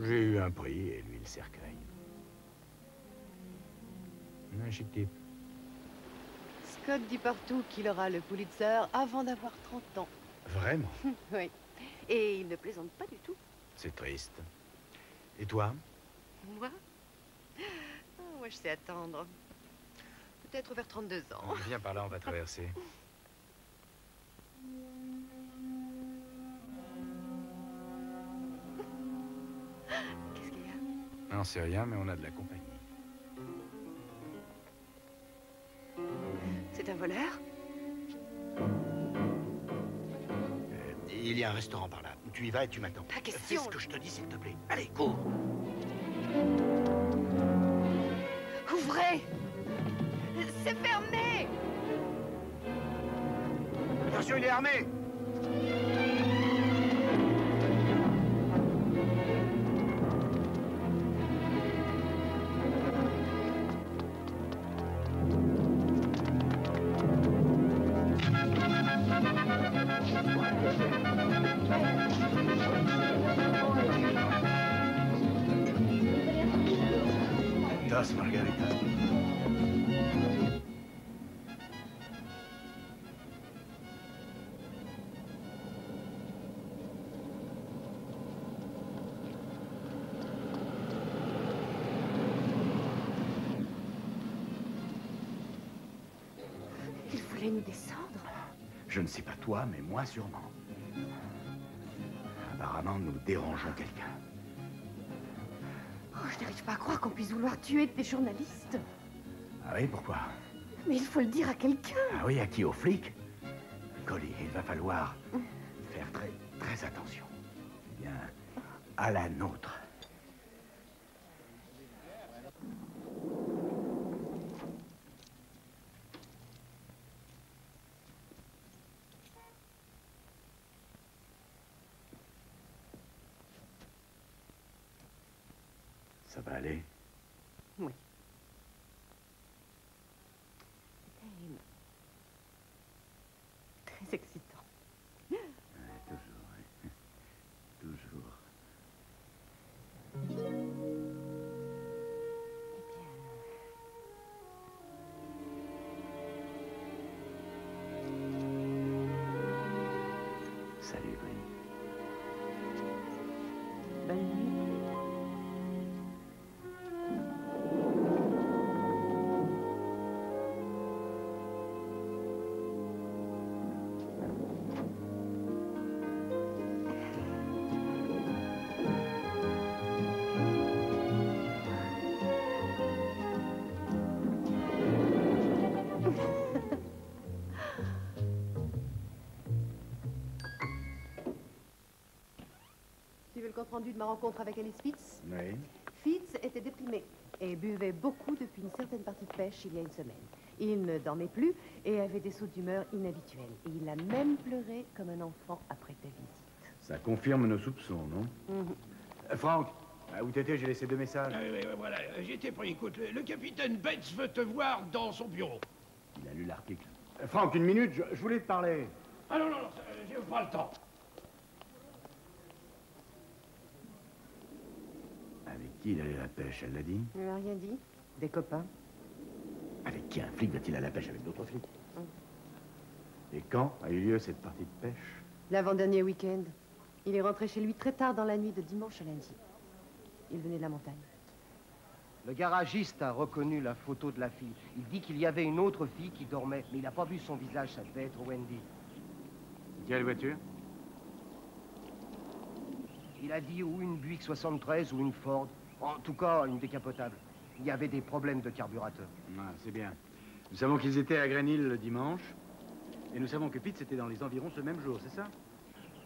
J'ai eu un prix et lui le cercueil. Un chic type. Scott dit partout qu'il aura le Pulitzer avant d'avoir 30 ans. Vraiment? Oui. Et il ne plaisante pas du tout. C'est triste. Et toi? Moi? Ah, Moi, je sais attendre. Peut-être vers 32 ans. Viens par là, on va traverser. Qu'est-ce qu'il y a? Non, c'est rien, mais on a de la compagnie. C'est un voleur? Il y a un restaurant par là. Tu y vas et tu m'attends. Pas question. Fais ce que je te dis, s'il te plaît. Allez, cours. Ouvrez C'est fermé Attention, il est armé Je ne sais pas toi, mais moi sûrement. Apparemment, nous dérangeons quelqu'un. Oh, je n'arrive pas à croire qu'on puisse vouloir tuer des journalistes. Ah oui, pourquoi? Mais il faut le dire à quelqu'un. Ah oui, à qui? Aux flics? Collie, il va falloir faire très, très attention. Eh bien, à la nôtre. De ma rencontre avec Alice Fitz Oui. Fitz était déprimé et buvait beaucoup depuis une certaine partie de pêche il y a une semaine. Il ne dormait plus et avait des sauts d'humeur inhabituels. Et il a même pleuré comme un enfant après ta visite. Ça confirme nos soupçons, non Mhm. Euh, Franck, ah, où t'étais J'ai laissé deux messages. Ah oui, oui, voilà, j'étais pris. Écoute, le, le capitaine Bates veut te voir dans son bureau. Il a lu l'article. Euh, Franck, une minute, je, je voulais te parler. Ah non, non, non, j'ai pas le temps. Avec qui il allait à la pêche, elle l'a dit Il n'a rien dit Des copains Avec qui un flic va-t-il à la pêche avec d'autres flics Et quand a eu lieu cette partie de pêche L'avant-dernier week-end. Il est rentré chez lui très tard dans la nuit de dimanche à lundi. Il venait de la montagne. Le garagiste a reconnu la photo de la fille. Il dit qu'il y avait une autre fille qui dormait, mais il n'a pas vu son visage, ça devait être Wendy. Quelle voiture? Il a dit ou une Buick 73 ou une Ford. En tout cas, une décapotable. Il y avait des problèmes de carburateur. Ah, c'est bien. Nous savons qu'ils étaient à Green Hill le dimanche. Et nous savons que Pete était dans les environs ce même jour, c'est ça?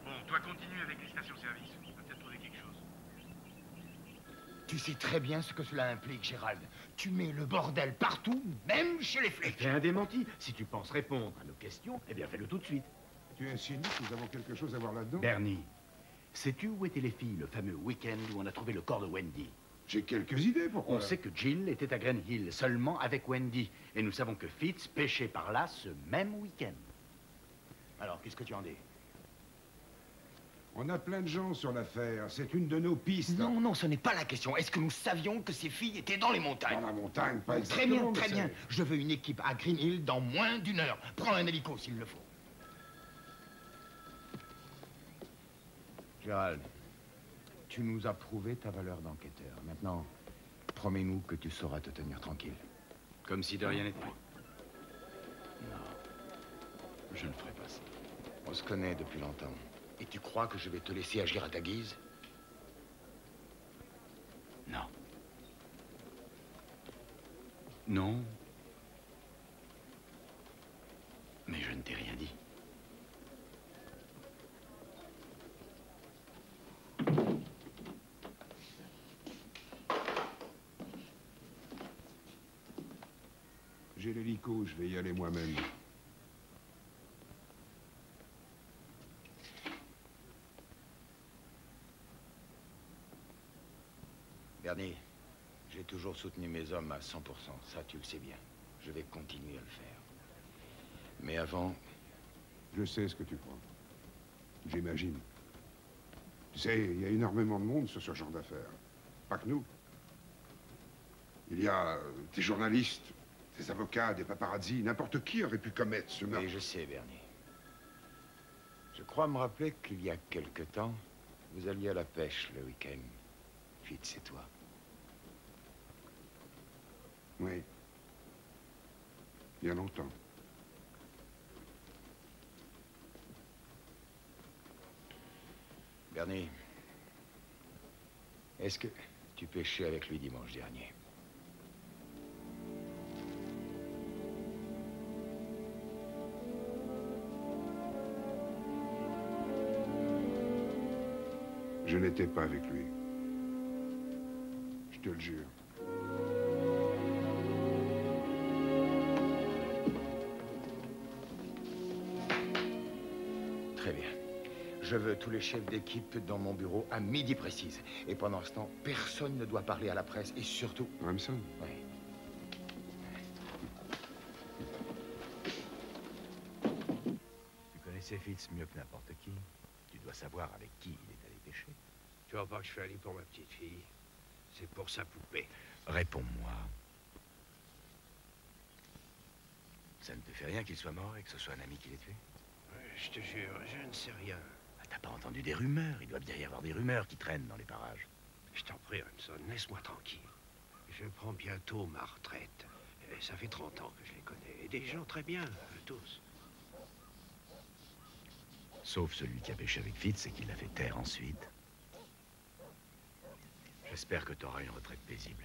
Bon, toi continue avec les stations-service. On va peut-être trouver quelque chose. Tu sais très bien ce que cela implique, Gérald. Tu mets le bordel partout, même chez les flics. Fais un démenti. Si tu penses répondre à nos questions, eh bien fais-le tout de suite. Tu insinues que nous avons quelque chose à voir là-dedans Bernie, sais-tu où étaient les filles le fameux week-end où on a trouvé le corps de Wendy? J'ai quelques idées, pourquoi On sait que Jill était à Green Hill, seulement avec Wendy. Et nous savons que Fitz pêchait par là ce même week-end. Alors, qu'est-ce que tu en dis? On a plein de gens sur l'affaire. C'est une de nos pistes. Non, non, ce n'est pas la question. Est-ce que nous savions que ces filles étaient dans les montagnes? Dans la montagne, pas Très bien, très bien. Je veux une équipe à Green Hill dans moins d'une heure. Prends un hélico s'il le faut. Gérald, tu nous as prouvé ta valeur d'enquêteur. Maintenant, promets-nous que tu sauras te tenir tranquille. Comme si de rien n'était. Non. Je ne ferai pas ça. On se connaît depuis longtemps. Et tu crois que je vais te laisser agir à ta guise? Non. Non. Mais je ne t'ai rien dit. J'ai l'hélico, je vais y aller moi-même. Bernie, j'ai toujours soutenu mes hommes à 100%. Ça, tu le sais bien. Je vais continuer à le faire. Mais avant, Je sais ce que tu crois. J'imagine. Tu sais, il y a énormément de monde sur ce genre d'affaires. Pas que nous. Il y a euh, des journalistes, des avocats, des paparazzi, n'importe qui aurait pu commettre ce meurtre. Et je sais, Bernie. Je crois me rappeler qu'il y a quelque temps, vous alliez à la pêche le week-end. Fitz et toi. Oui. Il y a longtemps. Bernie, est-ce que tu pêchais avec lui dimanche dernier? N'étais pas avec lui. Je te le jure. Très bien. Je veux tous les chefs d'équipe dans mon bureau à midi précise. Et pendant ce temps, personne ne doit parler à la presse et surtout... Ramson Oui. Tu connaissais Fitz mieux que n'importe qui. Tu dois savoir avec qui il est allé pêcher. Tu vois pas que je fais aller pour ma petite fille C'est pour sa poupée. Réponds-moi. Ça ne te fait rien qu'il soit mort et que ce soit un ami qui l'ait tué? Je te jure, je ne sais rien. Ah, T'as pas entendu des rumeurs? Il doit bien y avoir des rumeurs qui traînent dans les parages. Je t'en prie, Hanson, laisse-moi tranquille. Je prends bientôt ma retraite. Et ça fait 30 ans que je les connais. Et des gens très bien, eux tous. Sauf celui qui a pêché avec Fitz et qui l'a fait taire ensuite. J'espère que tu auras une retraite paisible.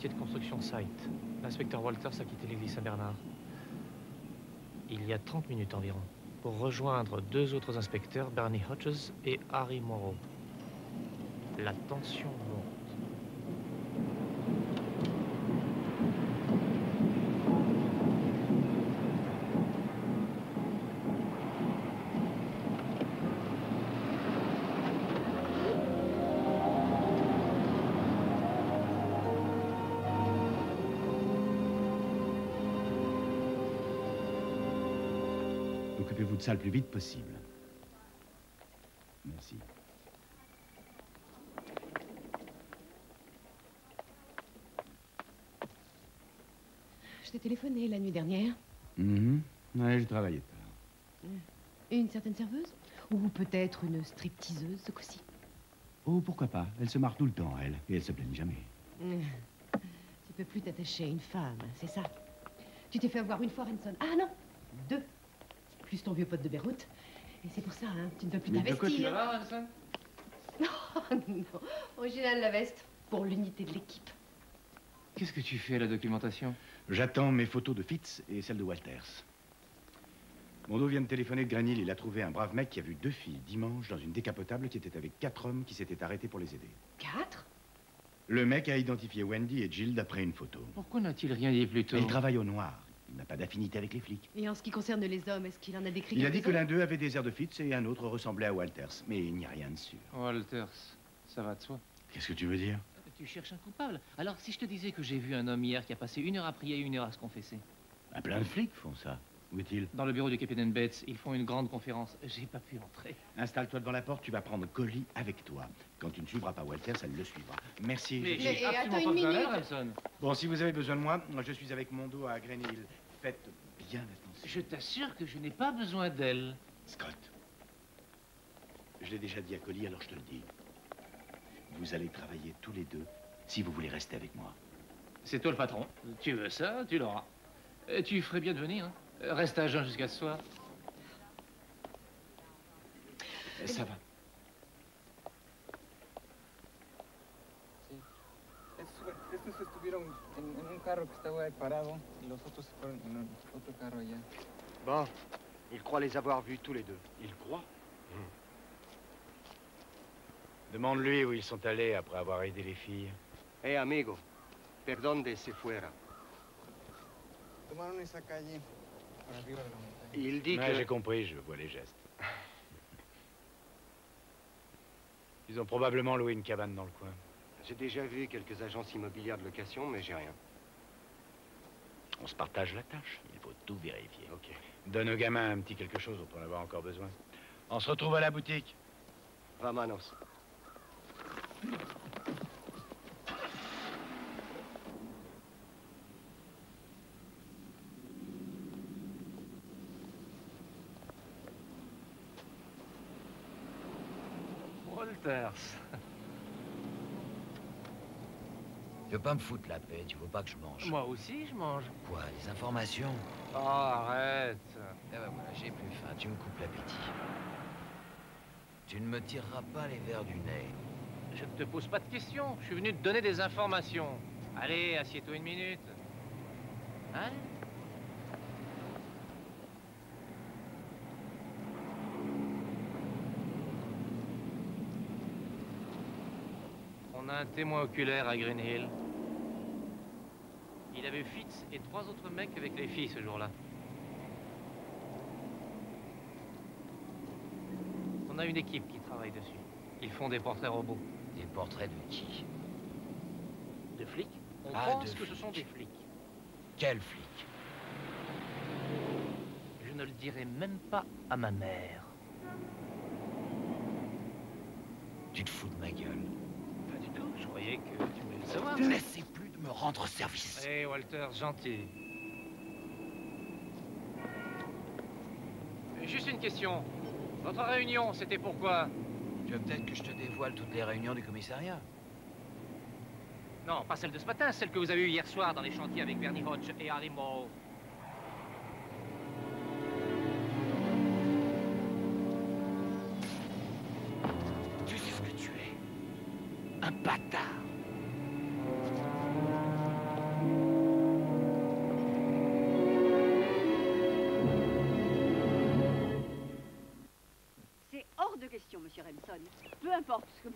De construction site. L'inspecteur Walters a quitté l'église Saint-Bernard. Il y a 30 minutes environ, pour rejoindre deux autres inspecteurs, Bernie Hodges et Harry Morrow. La tension ça le plus vite possible. Merci. Je t'ai téléphoné la nuit dernière. Mhm. Ouais, je travaillais tard. Une certaine serveuse Ou peut-être une stripteaseuse, ce coup-ci Oh, pourquoi pas Elle se marre tout le temps, elle. Et elle se plaigne jamais. Hum. Tu peux plus t'attacher à une femme, c'est ça? Tu t'es fait avoir une fois, Renson. Ah non Deux. Plus ton vieux pote de Beyrouth. Et c'est pour ça, hein, tu ne peux plus Mais de quoi tu t'investir. vas, Hanson Oh non, original la veste, pour l'unité de l'équipe. Qu'est-ce que tu fais à la documentation? J'attends mes photos de Fitz et celles de Walters. Mondo vient de téléphoner de Granil. Il a trouvé un brave mec qui a vu deux filles dimanche dans une décapotable qui était avec quatre hommes qui s'étaient arrêtés pour les aider. Quatre? Le mec a identifié Wendy et Jill d'après une photo. Pourquoi n'a-t-il rien dit plus tôt Il travaille au noir. Pas d'affinité avec les flics. Et en ce qui concerne les hommes, est-ce qu'il en a décrit Il a dit que l'un d'eux avait des airs de Fitz et un autre ressemblait à Walters. Mais il n'y a rien de sûr. Walters, ça va de soi. Qu'est-ce que tu veux dire? Tu cherches un coupable. Alors, si je te disais que j'ai vu un homme hier qui a passé une heure à prier et une heure à se confesser. Ah, plein de flics font ça. Où est-il? Dans le bureau du capitaine Bates, ils font une grande conférence. J'ai pas pu entrer. Installe-toi devant la porte, tu vas prendre Collie avec toi. Quand tu ne suivras pas Walters, elle le suivra. Merci. Mais absolument attends pas une besoin minute. Bon, si vous avez besoin de moi, moi, je suis avec Mondo à Green Hill. Faites bien attention. Je t'assure que je n'ai pas besoin d'elle. Scott, je l'ai déjà dit à Collie, alors je te le dis. Vous allez travailler tous les deux si vous voulez rester avec moi. C'est toi le patron. Tu veux ça, tu l'auras. Tu ferais bien de venir. Hein. Reste à jeun jusqu'à ce soir. Ça va. Estos, estos estuvieron en, en un carro que estaba ahí parado y los otros se fueron en otro carro allá. Bon, il croit les avoir vus tous les deux. Il croit Demande-lui où ils sont allés après avoir aidé les filles. Eh, amigo, perdón de se fuera. Tomaron esa calle para arriba de la montaña. Il dit Ouais, que... j'ai compris, je vois les gestes. Ils ont probablement loué une cabane dans le coin. J'ai déjà vu quelques agences immobilières de location, mais j'ai rien. On se partage la tâche, il faut tout vérifier. Ok. Donne au gamin un petit quelque chose dont on en avoir encore besoin. On se retrouve à la boutique. Vamanos. Walters. Tu veux pas me foutre la paix, tu veux pas que je mange? Moi aussi, je mange. Quoi, des informations? Oh, arrête. Eh ben voilà, j'ai plus faim, tu me coupes l'appétit. Tu ne me tireras pas les verres du nez. Je ne te pose pas de questions. Je suis venu te donner des informations. Allez, assieds-toi une minute. Hein? On a un témoin oculaire à Green Hill. Il avait Fitz et trois autres mecs avec les filles ce jour-là. On a une équipe qui travaille dessus. Ils font des portraits robots. Des portraits de qui? De flics? On Ah, pense que ce sont des flics. Quel flic Je ne le dirai même pas à ma mère. Tu te fous de ma gueule. Je croyais que tu voulais le savoir. N'essaie plus de me rendre service. Hé, Walter, gentil. Juste une question. Votre réunion, c'était pourquoi? Tu veux peut-être que je te dévoile toutes les réunions du commissariat? Non, pas celle de ce matin, celle que vous avez eue hier soir dans les chantiers avec Bernie Hodge et Harry Morrow.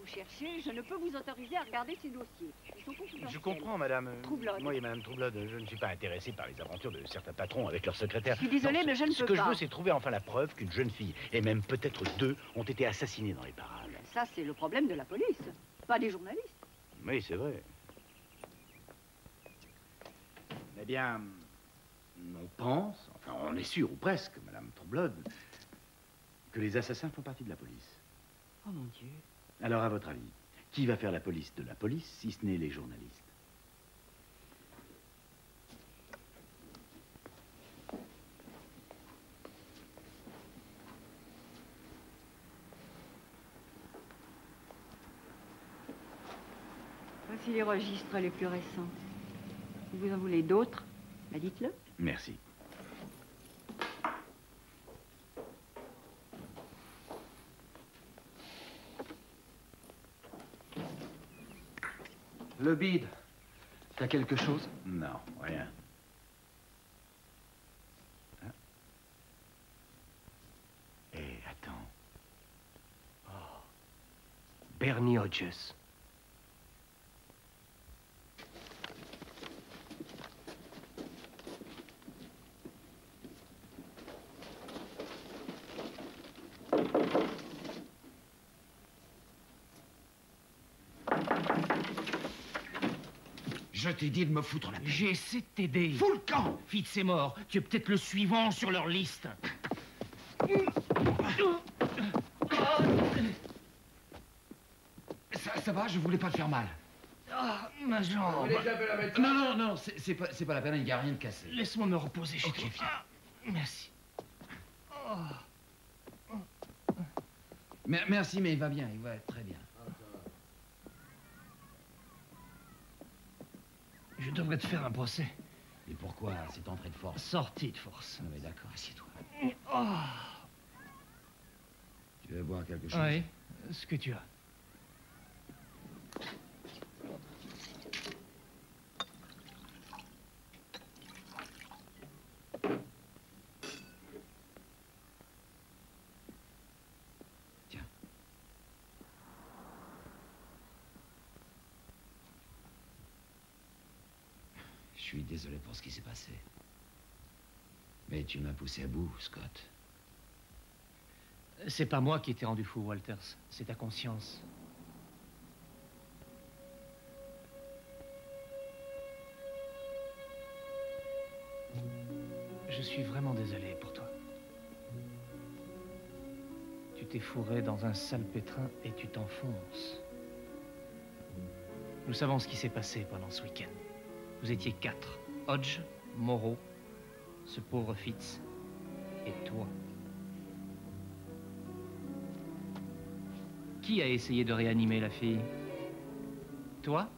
Vous cherchez, je ne peux vous autoriser à regarder ces dossiers. Ils sont confidentiels. Je comprends, madame. Troublon. Moi et madame Troublon, je ne suis pas intéressé par les aventures de certains patrons avec leurs secrétaires. Je suis désolée, Non, mais je ne ce peux que pas. je veux, c'est trouver enfin la preuve qu'une jeune fille, et même peut-être deux, ont été assassinées dans les parages. Ça, c'est le problème de la police, pas des journalistes. Oui, c'est vrai. Eh bien, on pense, enfin on est sûr, ou presque, madame Troublon, que les assassins font partie de la police. Oh mon Dieu. Alors, à votre avis, qui va faire la police de la police, si ce n'est les journalistes? Voici les registres les plus récents. Si vous en voulez d'autres, bah dites-le. Merci. Le bide. T'as quelque chose? Non, rien. Hein Eh, attends. Bernie Hodges. Je t'ai dit de me foutre la paix. J'ai essayé de t'aider. Fous le camp Fitz est mort. Tu es peut-être le suivant sur leur liste. Ça, ça va, je voulais pas te faire mal. Ah, ma jambe. Non, non, non, c'est pas, c'est pas la peine, il n'y a rien de cassé. Laisse-moi me reposer chez Ok, toi. viens. Ah, merci. Oh. Mer- Merci, mais il va bien, il va très bien. Je devrais te faire un procès. Et pourquoi cette entrée de force? Sortie de force. Ah, mais d'accord, assieds-toi. Oh. Tu veux boire quelque chose Oui, ce que tu as. Je suis désolé pour ce qui s'est passé. Mais tu m'as poussé à bout, Scott. C'est pas moi qui t'ai rendu fou, Walters. C'est ta conscience. Je suis vraiment désolé pour toi. Tu t'es fourré dans un sale pétrin et tu t'enfonces. Nous savons ce qui s'est passé pendant ce week-end. Vous étiez quatre. Hodge, Moreau, ce pauvre Fitz et toi. Qui a essayé de réanimer la fille? Toi?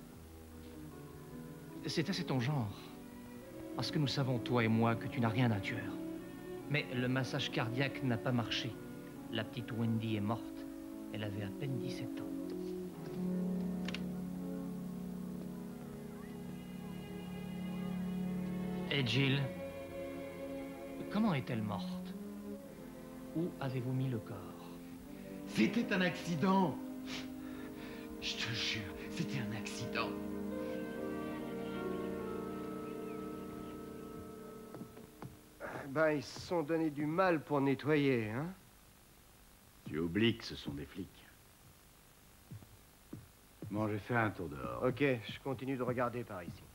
C'est assez ton genre. Parce que nous savons, toi et moi, que tu n'as rien à tueur. Mais le massage cardiaque n'a pas marché. La petite Wendy est morte. Elle avait à peine 17 ans. Et Jill Comment est-elle morte? Où avez-vous mis le corps? C'était un accident. Je te jure, c'était un accident. Ben, ils se sont donné du mal pour nettoyer, hein? Tu oublies que ce sont des flics. Bon, je vais faire un tour dehors. Ok, je continue de regarder par ici.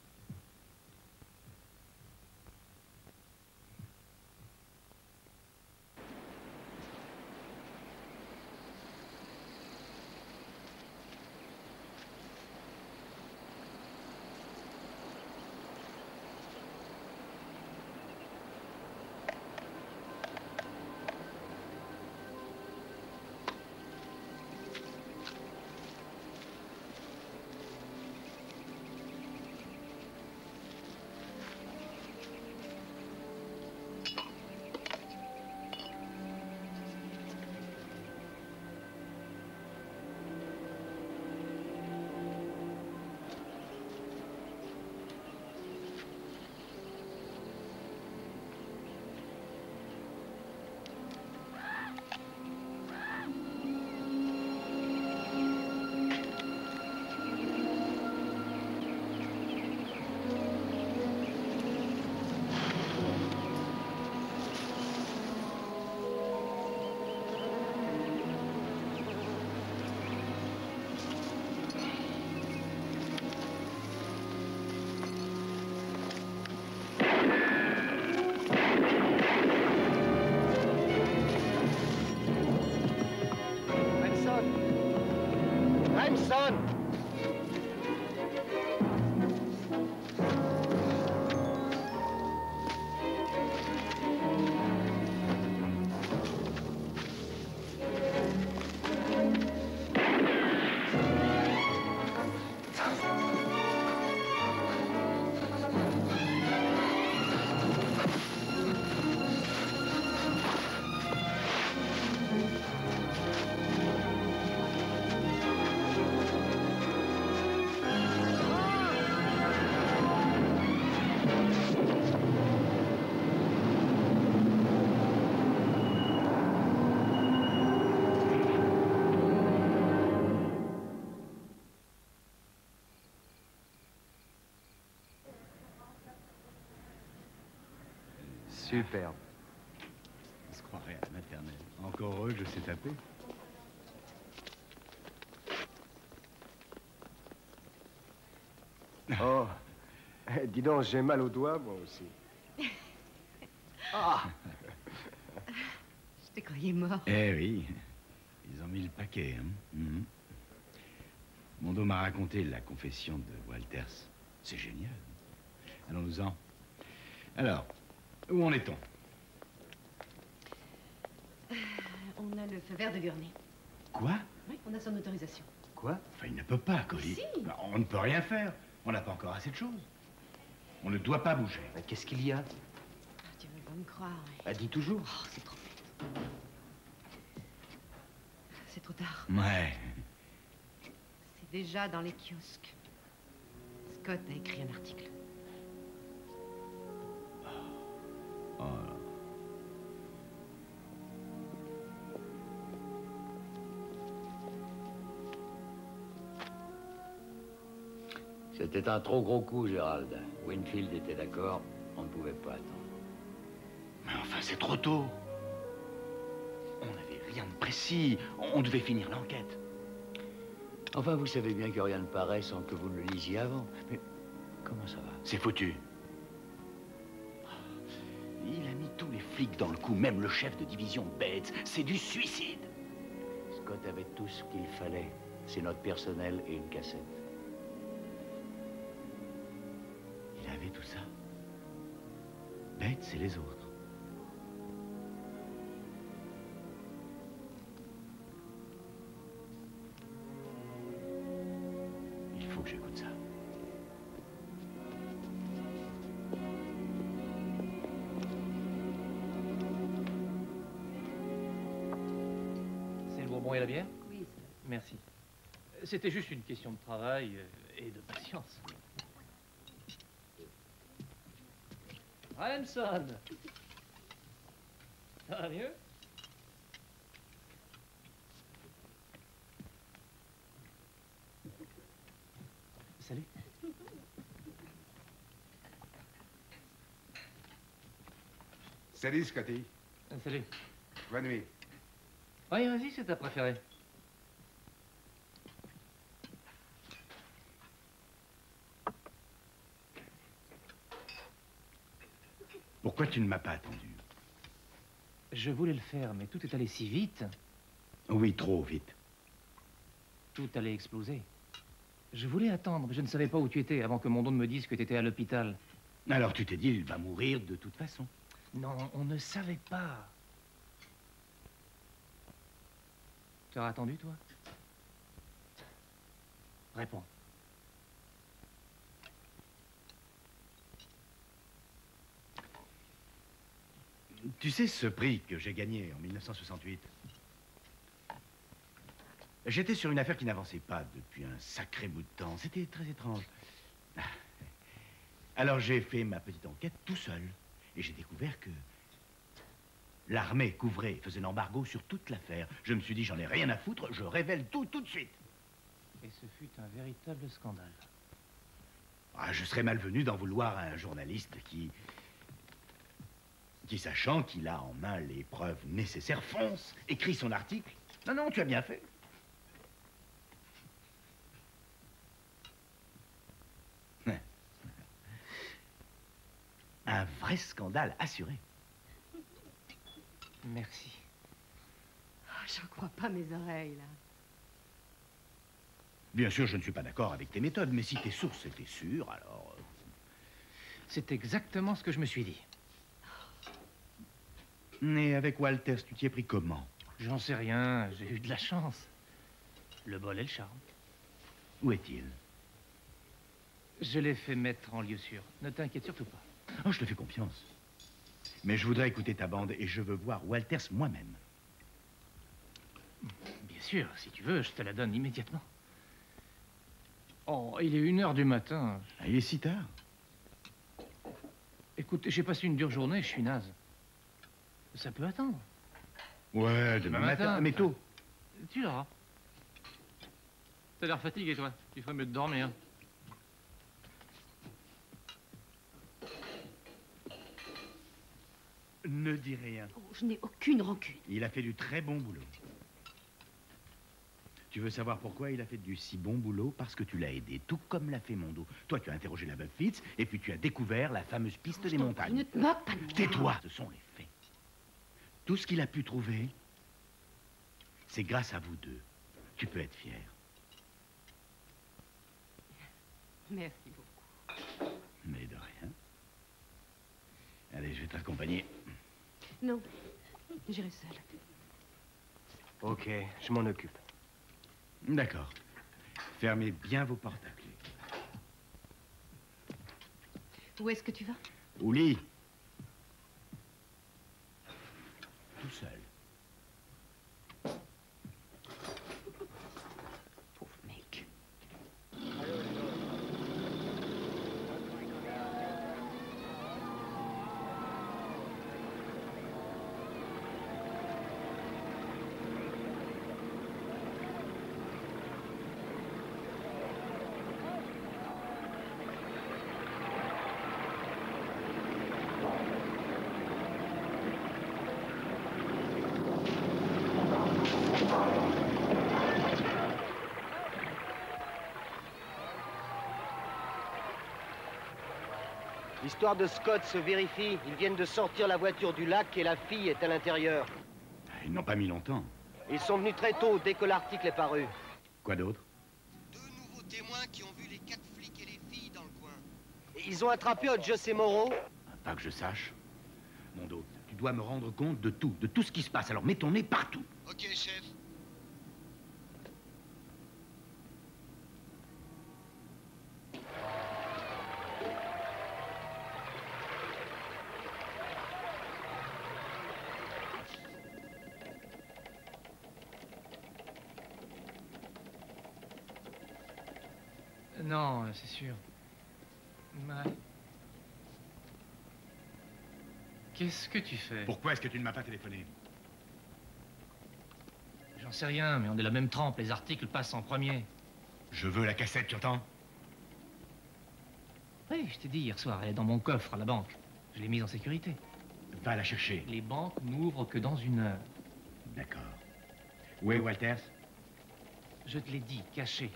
Superbe. On se croirait à la maternelle. Encore heureux, je sais taper. Oh, eh, dis donc, j'ai mal au doigt, moi aussi. Ah Je te croyais mort. Eh oui, ils ont mis le paquet. Hein. Mhm. Mondo m'a raconté la confession de Walters. C'est génial. Allons-nous-en. Alors, où en est-on? Euh, On a le feu vert de Gurney. Quoi? Oui, on a son autorisation. Quoi? Enfin, il ne peut pas, Colly. Si. Bah, on ne peut rien faire. On n'a pas encore assez de choses. On ne doit pas bouger. Qu'est-ce qu'il y a? Ah, Tu veux pas me croire. oui. Elle dit toujours. Oh, c'est trop vite. C'est trop tard. Ouais. C'est déjà dans les kiosques. Scott a écrit un article. C'était un trop gros coup, Gérald. Winfield était d'accord, on ne pouvait pas attendre. Mais enfin, c'est trop tôt. On n'avait rien de précis. On devait finir l'enquête. Enfin, vous savez bien que rien ne paraît sans que vous ne le lisiez avant. Mais comment ça va? C'est foutu. Il a mis tous les flics dans le coup, même le chef de division Bates. C'est du suicide. Scott avait tout ce qu'il fallait. C'est notre personnel et une cassette. Tout ça. Bates et les autres. Il faut que j'écoute ça. C'est le bourbon et la bière Oui, Merci. C'était juste une question de travail euh, et de patience. Ransom Ça va mieux? Salut. Salut, Scotty. Ah, Salut. Bonne nuit. Oui, vas-y, c'est ta préférée. Pourquoi tu ne m'as pas attendu Je voulais le faire, mais tout est allé si vite. Oui, trop vite. Tout allait exploser. Je voulais attendre, mais je ne savais pas où tu étais avant que mon don me dise que tu étais à l'hôpital. Alors tu t'es dit, il va mourir de toute façon. Non, on ne savait pas. Tu as attendu, toi? Réponds. Tu sais ce prix que j'ai gagné en 1968 J'étais sur une affaire qui n'avançait pas depuis un sacré bout de temps. C'était très étrange. Ah. Alors j'ai fait ma petite enquête tout seul. Et j'ai découvert que l'armée couvrait, faisait l'embargo sur toute l'affaire. Je me suis dit, j'en ai rien à foutre, je révèle tout tout de suite. Et ce fut un véritable scandale. Ah, je serais malvenu d'en vouloir à un journaliste qui... qui, sachant qu'il a en main les preuves nécessaires, fonce, écrit son article. Non, non, tu as bien fait. Un vrai scandale assuré. Merci. Ah, J'en crois pas mes oreilles, là. Bien sûr, je ne suis pas d'accord avec tes méthodes, mais si tes sources étaient sûres, alors... euh, C'est exactement ce que je me suis dit. Et avec Walters, tu t'y es pris comment? J'en sais rien, j'ai eu de la chance. Le bol et le charme. Où est-il? Je l'ai fait mettre en lieu sûr. Ne t'inquiète surtout pas. Oh, je te fais confiance. Mais je voudrais écouter ta bande et je veux voir Walters moi-même. Bien sûr, si tu veux, je te la donne immédiatement. Oh, il est une heure du matin. Ah, il est si tard Écoute, j'ai passé une dure journée, je suis naze. Ça peut attendre. Ouais, demain matin, mais tôt. Tu l'auras. T'as l'air fatigué, toi. Il ferait mieux de dormir. Ne dis rien. Oh, je n'ai aucune rancune. Il a fait du très bon boulot. Tu veux savoir pourquoi il a fait du si bon boulot? Parce que tu l'as aidé, tout comme l'a fait Mondo. Toi, tu as interrogé la veuve Fitz, et puis tu as découvert la fameuse piste des montagnes. Ne te moque pas de moi. Tais-toi, ce sont les. Tout ce qu'il a pu trouver, c'est grâce à vous deux. Tu peux être fier. Merci beaucoup. Mais de rien. Allez, je vais t'accompagner. Non, j'irai seule. Ok, je m'en occupe. D'accord. Fermez bien vos portes à clé. Où est-ce que tu vas? Au lit. Tout L'histoire de Scott se vérifie. Ils viennent de sortir la voiture du lac et la fille est à l'intérieur. Ils n'ont pas mis longtemps. Ils sont venus très tôt dès que l'article est paru. Quoi d'autre? Nouveaux témoins qui ont vu les quatre flics et les filles dans le coin. Et ils ont attrapé et Moreau. Pas que je sache. Mondo, tu dois me rendre compte de tout, de tout ce qui se passe. Alors mets ton nez partout. Ok, chef. Qu'est-ce que tu fais Pourquoi est-ce que tu ne m'as pas téléphoné J'en sais rien, mais on est la même trempe. Les articles passent en premier. Je veux la cassette, tu entends Oui, je t'ai dit hier soir, elle est dans mon coffre à la banque. Je l'ai mise en sécurité. Va la chercher. Les banques n'ouvrent que dans une heure. D'accord. Où est Walters? Je te l'ai dit, caché.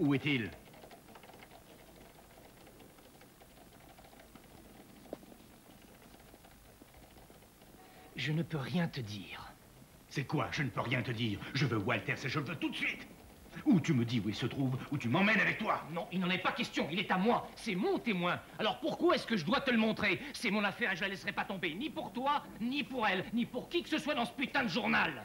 Où est-il? Je ne peux rien te dire. C'est quoi Je ne peux rien te dire? Je veux Walters et je le veux tout de suite. Ou tu me dis où il se trouve, ou tu m'emmènes avec toi? Non, il n'en est pas question. Il est à moi. C'est mon témoin. Alors pourquoi est-ce que je dois te le montrer? C'est mon affaire et je la laisserai pas tomber. Ni pour toi, ni pour elle, ni pour qui que ce soit dans ce putain de journal.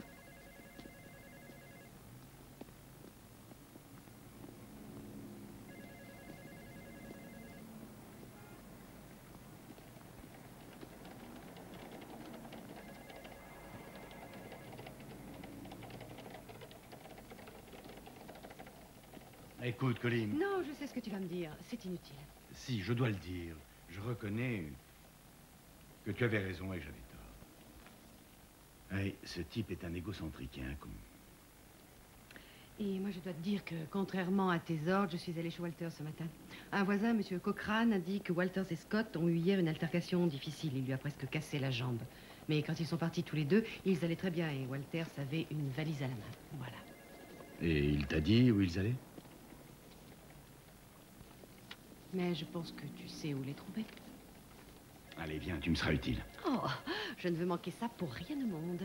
Non, je sais ce que tu vas me dire. C'est inutile. Si, je dois le dire. Je reconnais que tu avais raison et que j'avais tort. Hey, ce type est un égocentrique et un con. Et moi, je dois te dire que, contrairement à tes ordres, je suis allée chez Walter ce matin. Un voisin, M. Cochrane, a dit que Walters et Scott ont eu hier une altercation difficile. Il lui a presque cassé la jambe. Mais quand ils sont partis tous les deux, ils allaient très bien et Walters avait une valise à la main. Voilà. Et il t'a dit où ils allaient? Mais je pense que tu sais où les trouver. Allez, viens, tu me seras utile. Oh, je ne veux manquer ça pour rien au monde.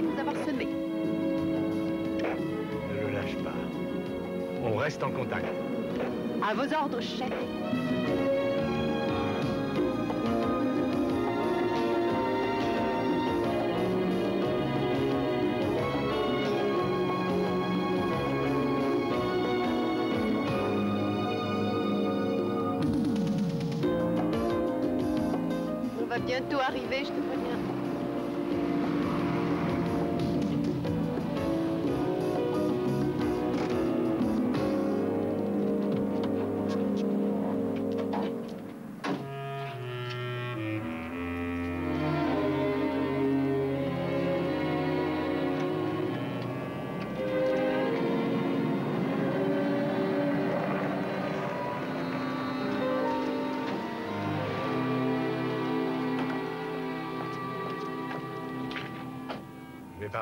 Nous avoir semés. Ne le lâche pas. On reste en contact. À vos ordres, chef. On va bientôt arriver, je te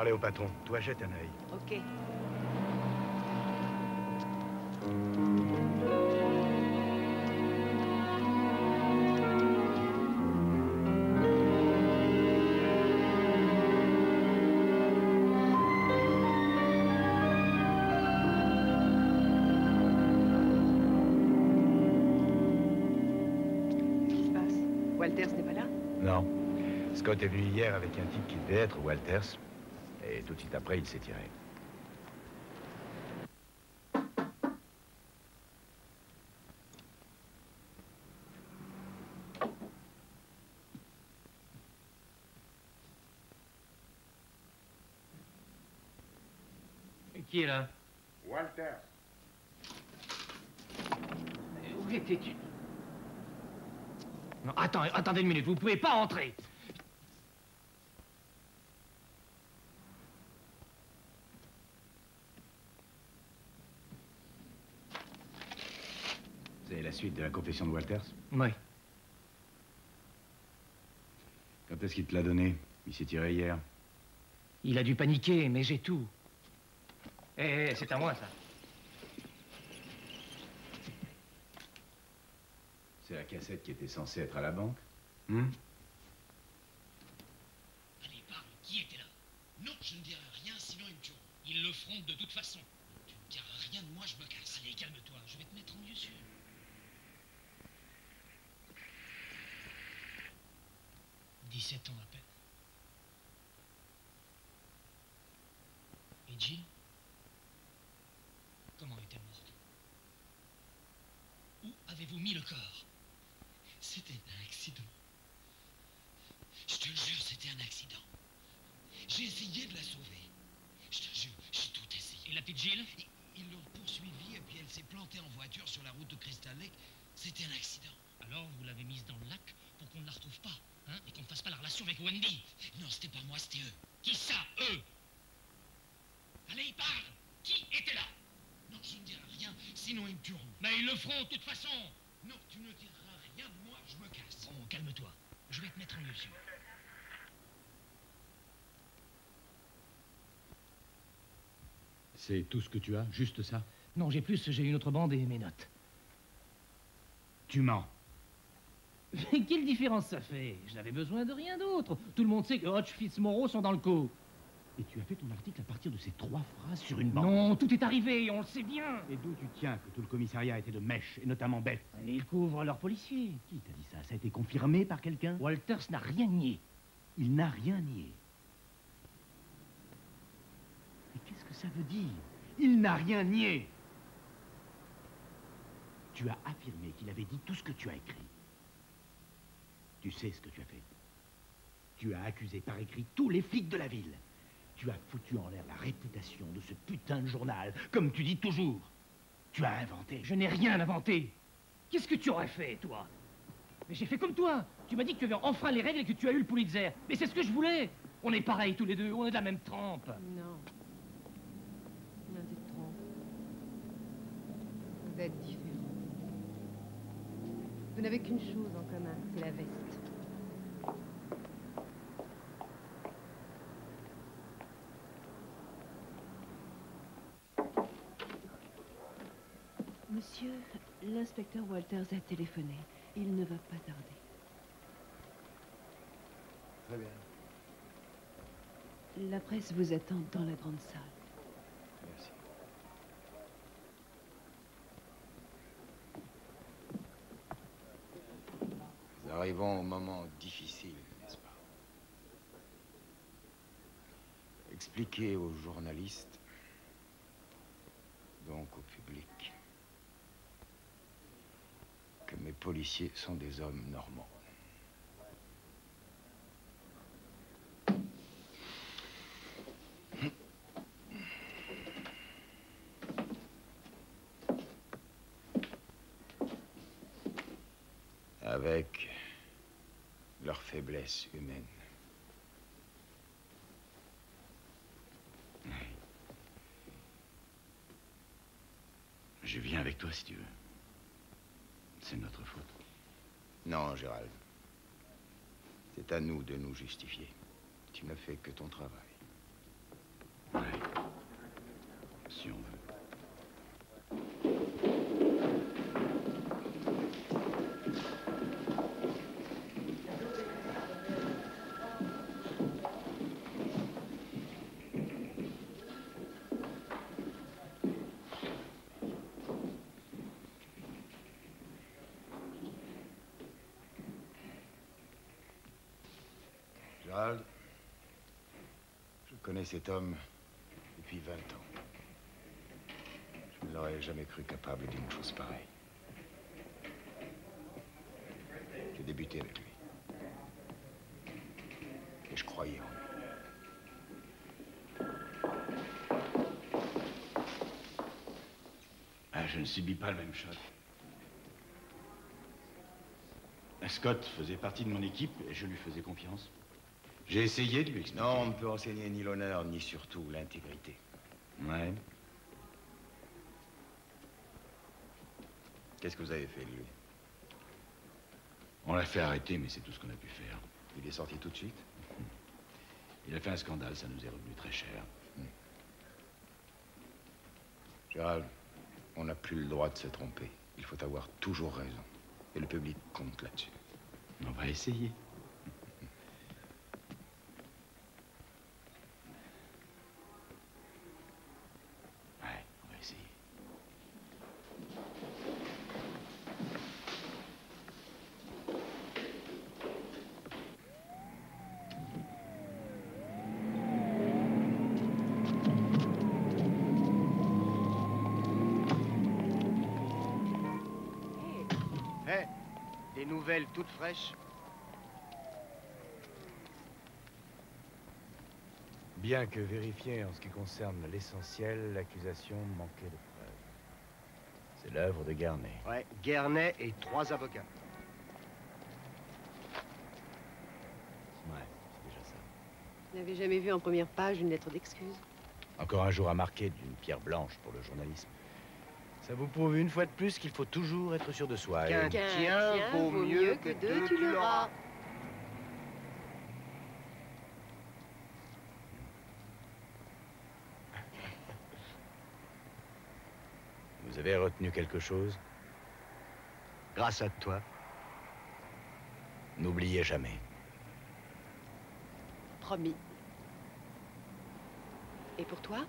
parler au patron. Toi, jette un œil. Ok. Qu'est-ce qui se passe? Walters n'est pas là? Non. Scott est venu hier avec un type qui devait être Walters. Tout de suite après, il s'est tiré. Qui est là? Walter. Où étais-tu? Non, attends, attendez une minute, vous pouvez pas entrer. C'est la suite de la confession de Walters Oui. Quand est-ce qu'il te l'a donné? Il s'est tiré hier. Il a dû paniquer, mais j'ai tout. Eh, eh, c'est à moi, ça. C'est la cassette qui était censée être à la banque Hmm? Allez, parle, qui était là? Non, je ne dirai rien, sinon ils me tueront. Ils le feront de toute façon. Tu ne diras rien de moi, je me casse. Allez, calme-toi, je vais te mettre en lieu sûr. Dix-sept ans à peine. Et Jill Comment est-elle morte? Où avez-vous mis le corps? C'était un accident. Je te le jure, c'était un accident. J'ai essayé de la sauver. Je te jure, j'ai tout essayé. Et la petite Jill? Ils l'ont poursuivie et puis elle s'est plantée en voiture sur la route de Crystal Lake. C'était un accident. Alors vous l'avez mise dans le lac pour qu'on ne la retrouve pas, hein Et qu'on ne fasse pas la relation avec Wendy Non, c'était pas moi, c'était eux. Qui ça, eux? Allez, parle Qui était là? Non, je ne dirai rien, sinon ils me tueront. Mais ils le feront de toute façon Non, tu ne diras rien de moi, je me casse. Bon, calme-toi. Je vais te mettre en lieu sûr. C'est tout ce que tu as Juste ça? Non, j'ai plus, j'ai une autre bande et mes notes. Tu mens. Mais quelle différence ça fait? Je n'avais besoin de rien d'autre. Tout le monde sait que Hodge Fitzmorrow sont dans le coup. Et tu as fait ton article à partir de ces trois phrases sur une bande Non, tout est arrivé, on le sait bien. Et d'où tu tiens que tout le commissariat était de mèche, et notamment Beth? Et ils couvrent leurs policiers. Qui t'a dit ça? Ça a été confirmé par quelqu'un? Walters n'a rien nié. Il n'a rien nié. Mais qu'est-ce que ça veut dire? Il n'a rien nié. Tu as affirmé qu'il avait dit tout ce que tu as écrit. Tu sais ce que tu as fait. Tu as accusé par écrit tous les flics de la ville. Tu as foutu en l'air la réputation de ce putain de journal, comme tu dis toujours. Tu as inventé. Je n'ai rien inventé. Qu'est-ce que tu aurais fait, toi? Mais j'ai fait comme toi. Tu m'as dit que tu avais enfreint les règles et que tu as eu le Pulitzer. Mais c'est ce que je voulais. On est pareils tous les deux, on est de la même trempe. Non. Tu te trompes. Vous êtes différents. Vous n'avez qu'une chose en commun, c'est la veste. Monsieur, l'inspecteur Walters a téléphoné. Il ne va pas tarder. Très bien. La presse vous attend dans la grande salle. Merci. Nous arrivons au moment difficile, n'est-ce pas? Expliquer aux journalistes, donc au public, que mes policiers sont des hommes normaux. Avec leur faiblesse humaine. Je viens avec toi si tu veux. C'est notre faute. Non, Gérald. C'est à nous de nous justifier. Tu ne fais que ton travail. Cet homme depuis 20 ans. Je ne l'aurais jamais cru capable d'une chose pareille. J'ai débuté avec lui. Et je croyais en lui. Ah, je ne subis pas le même choc. Scott faisait partie de mon équipe et je lui faisais confiance. J'ai essayé de lui expliquer. Non, on ne peut enseigner ni l'honneur, ni surtout l'intégrité. Ouais. Qu'est-ce que vous avez fait de lui? On l'a fait arrêter, mais c'est tout ce qu'on a pu faire. Il est sorti tout de suite? Il a fait un scandale, ça nous est revenu très cher. Gérald, on n'a plus le droit de se tromper. Il faut avoir toujours raison. Et le public compte là-dessus. On va essayer. Ouais, on va essayer. Des nouvelles toutes fraîches Bien que vérifiée en ce qui concerne l'essentiel, l'accusation manquait de preuves. C'est l'œuvre de Garnet. Ouais, Guernet et trois avocats. Ouais, c'est déjà ça. Vous n'avez jamais vu en première page une lettre d'excuse? Encore un jour à marquer d'une pierre blanche pour le journalisme. Ça vous prouve une fois de plus qu'il faut toujours être sûr de soi. et- Qu'un tien vaut mieux que deux, tu l'auras. Vous avez retenu quelque chose? Grâce à toi. N'oubliez jamais. Promis. Et pour toi?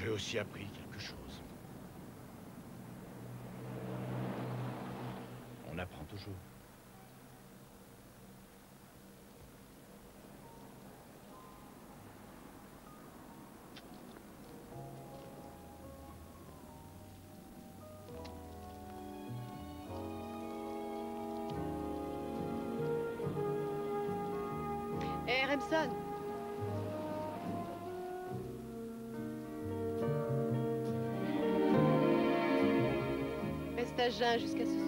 J'ai aussi appris quelque chose. On apprend toujours. Hé, Remson Jeun jusqu'à ce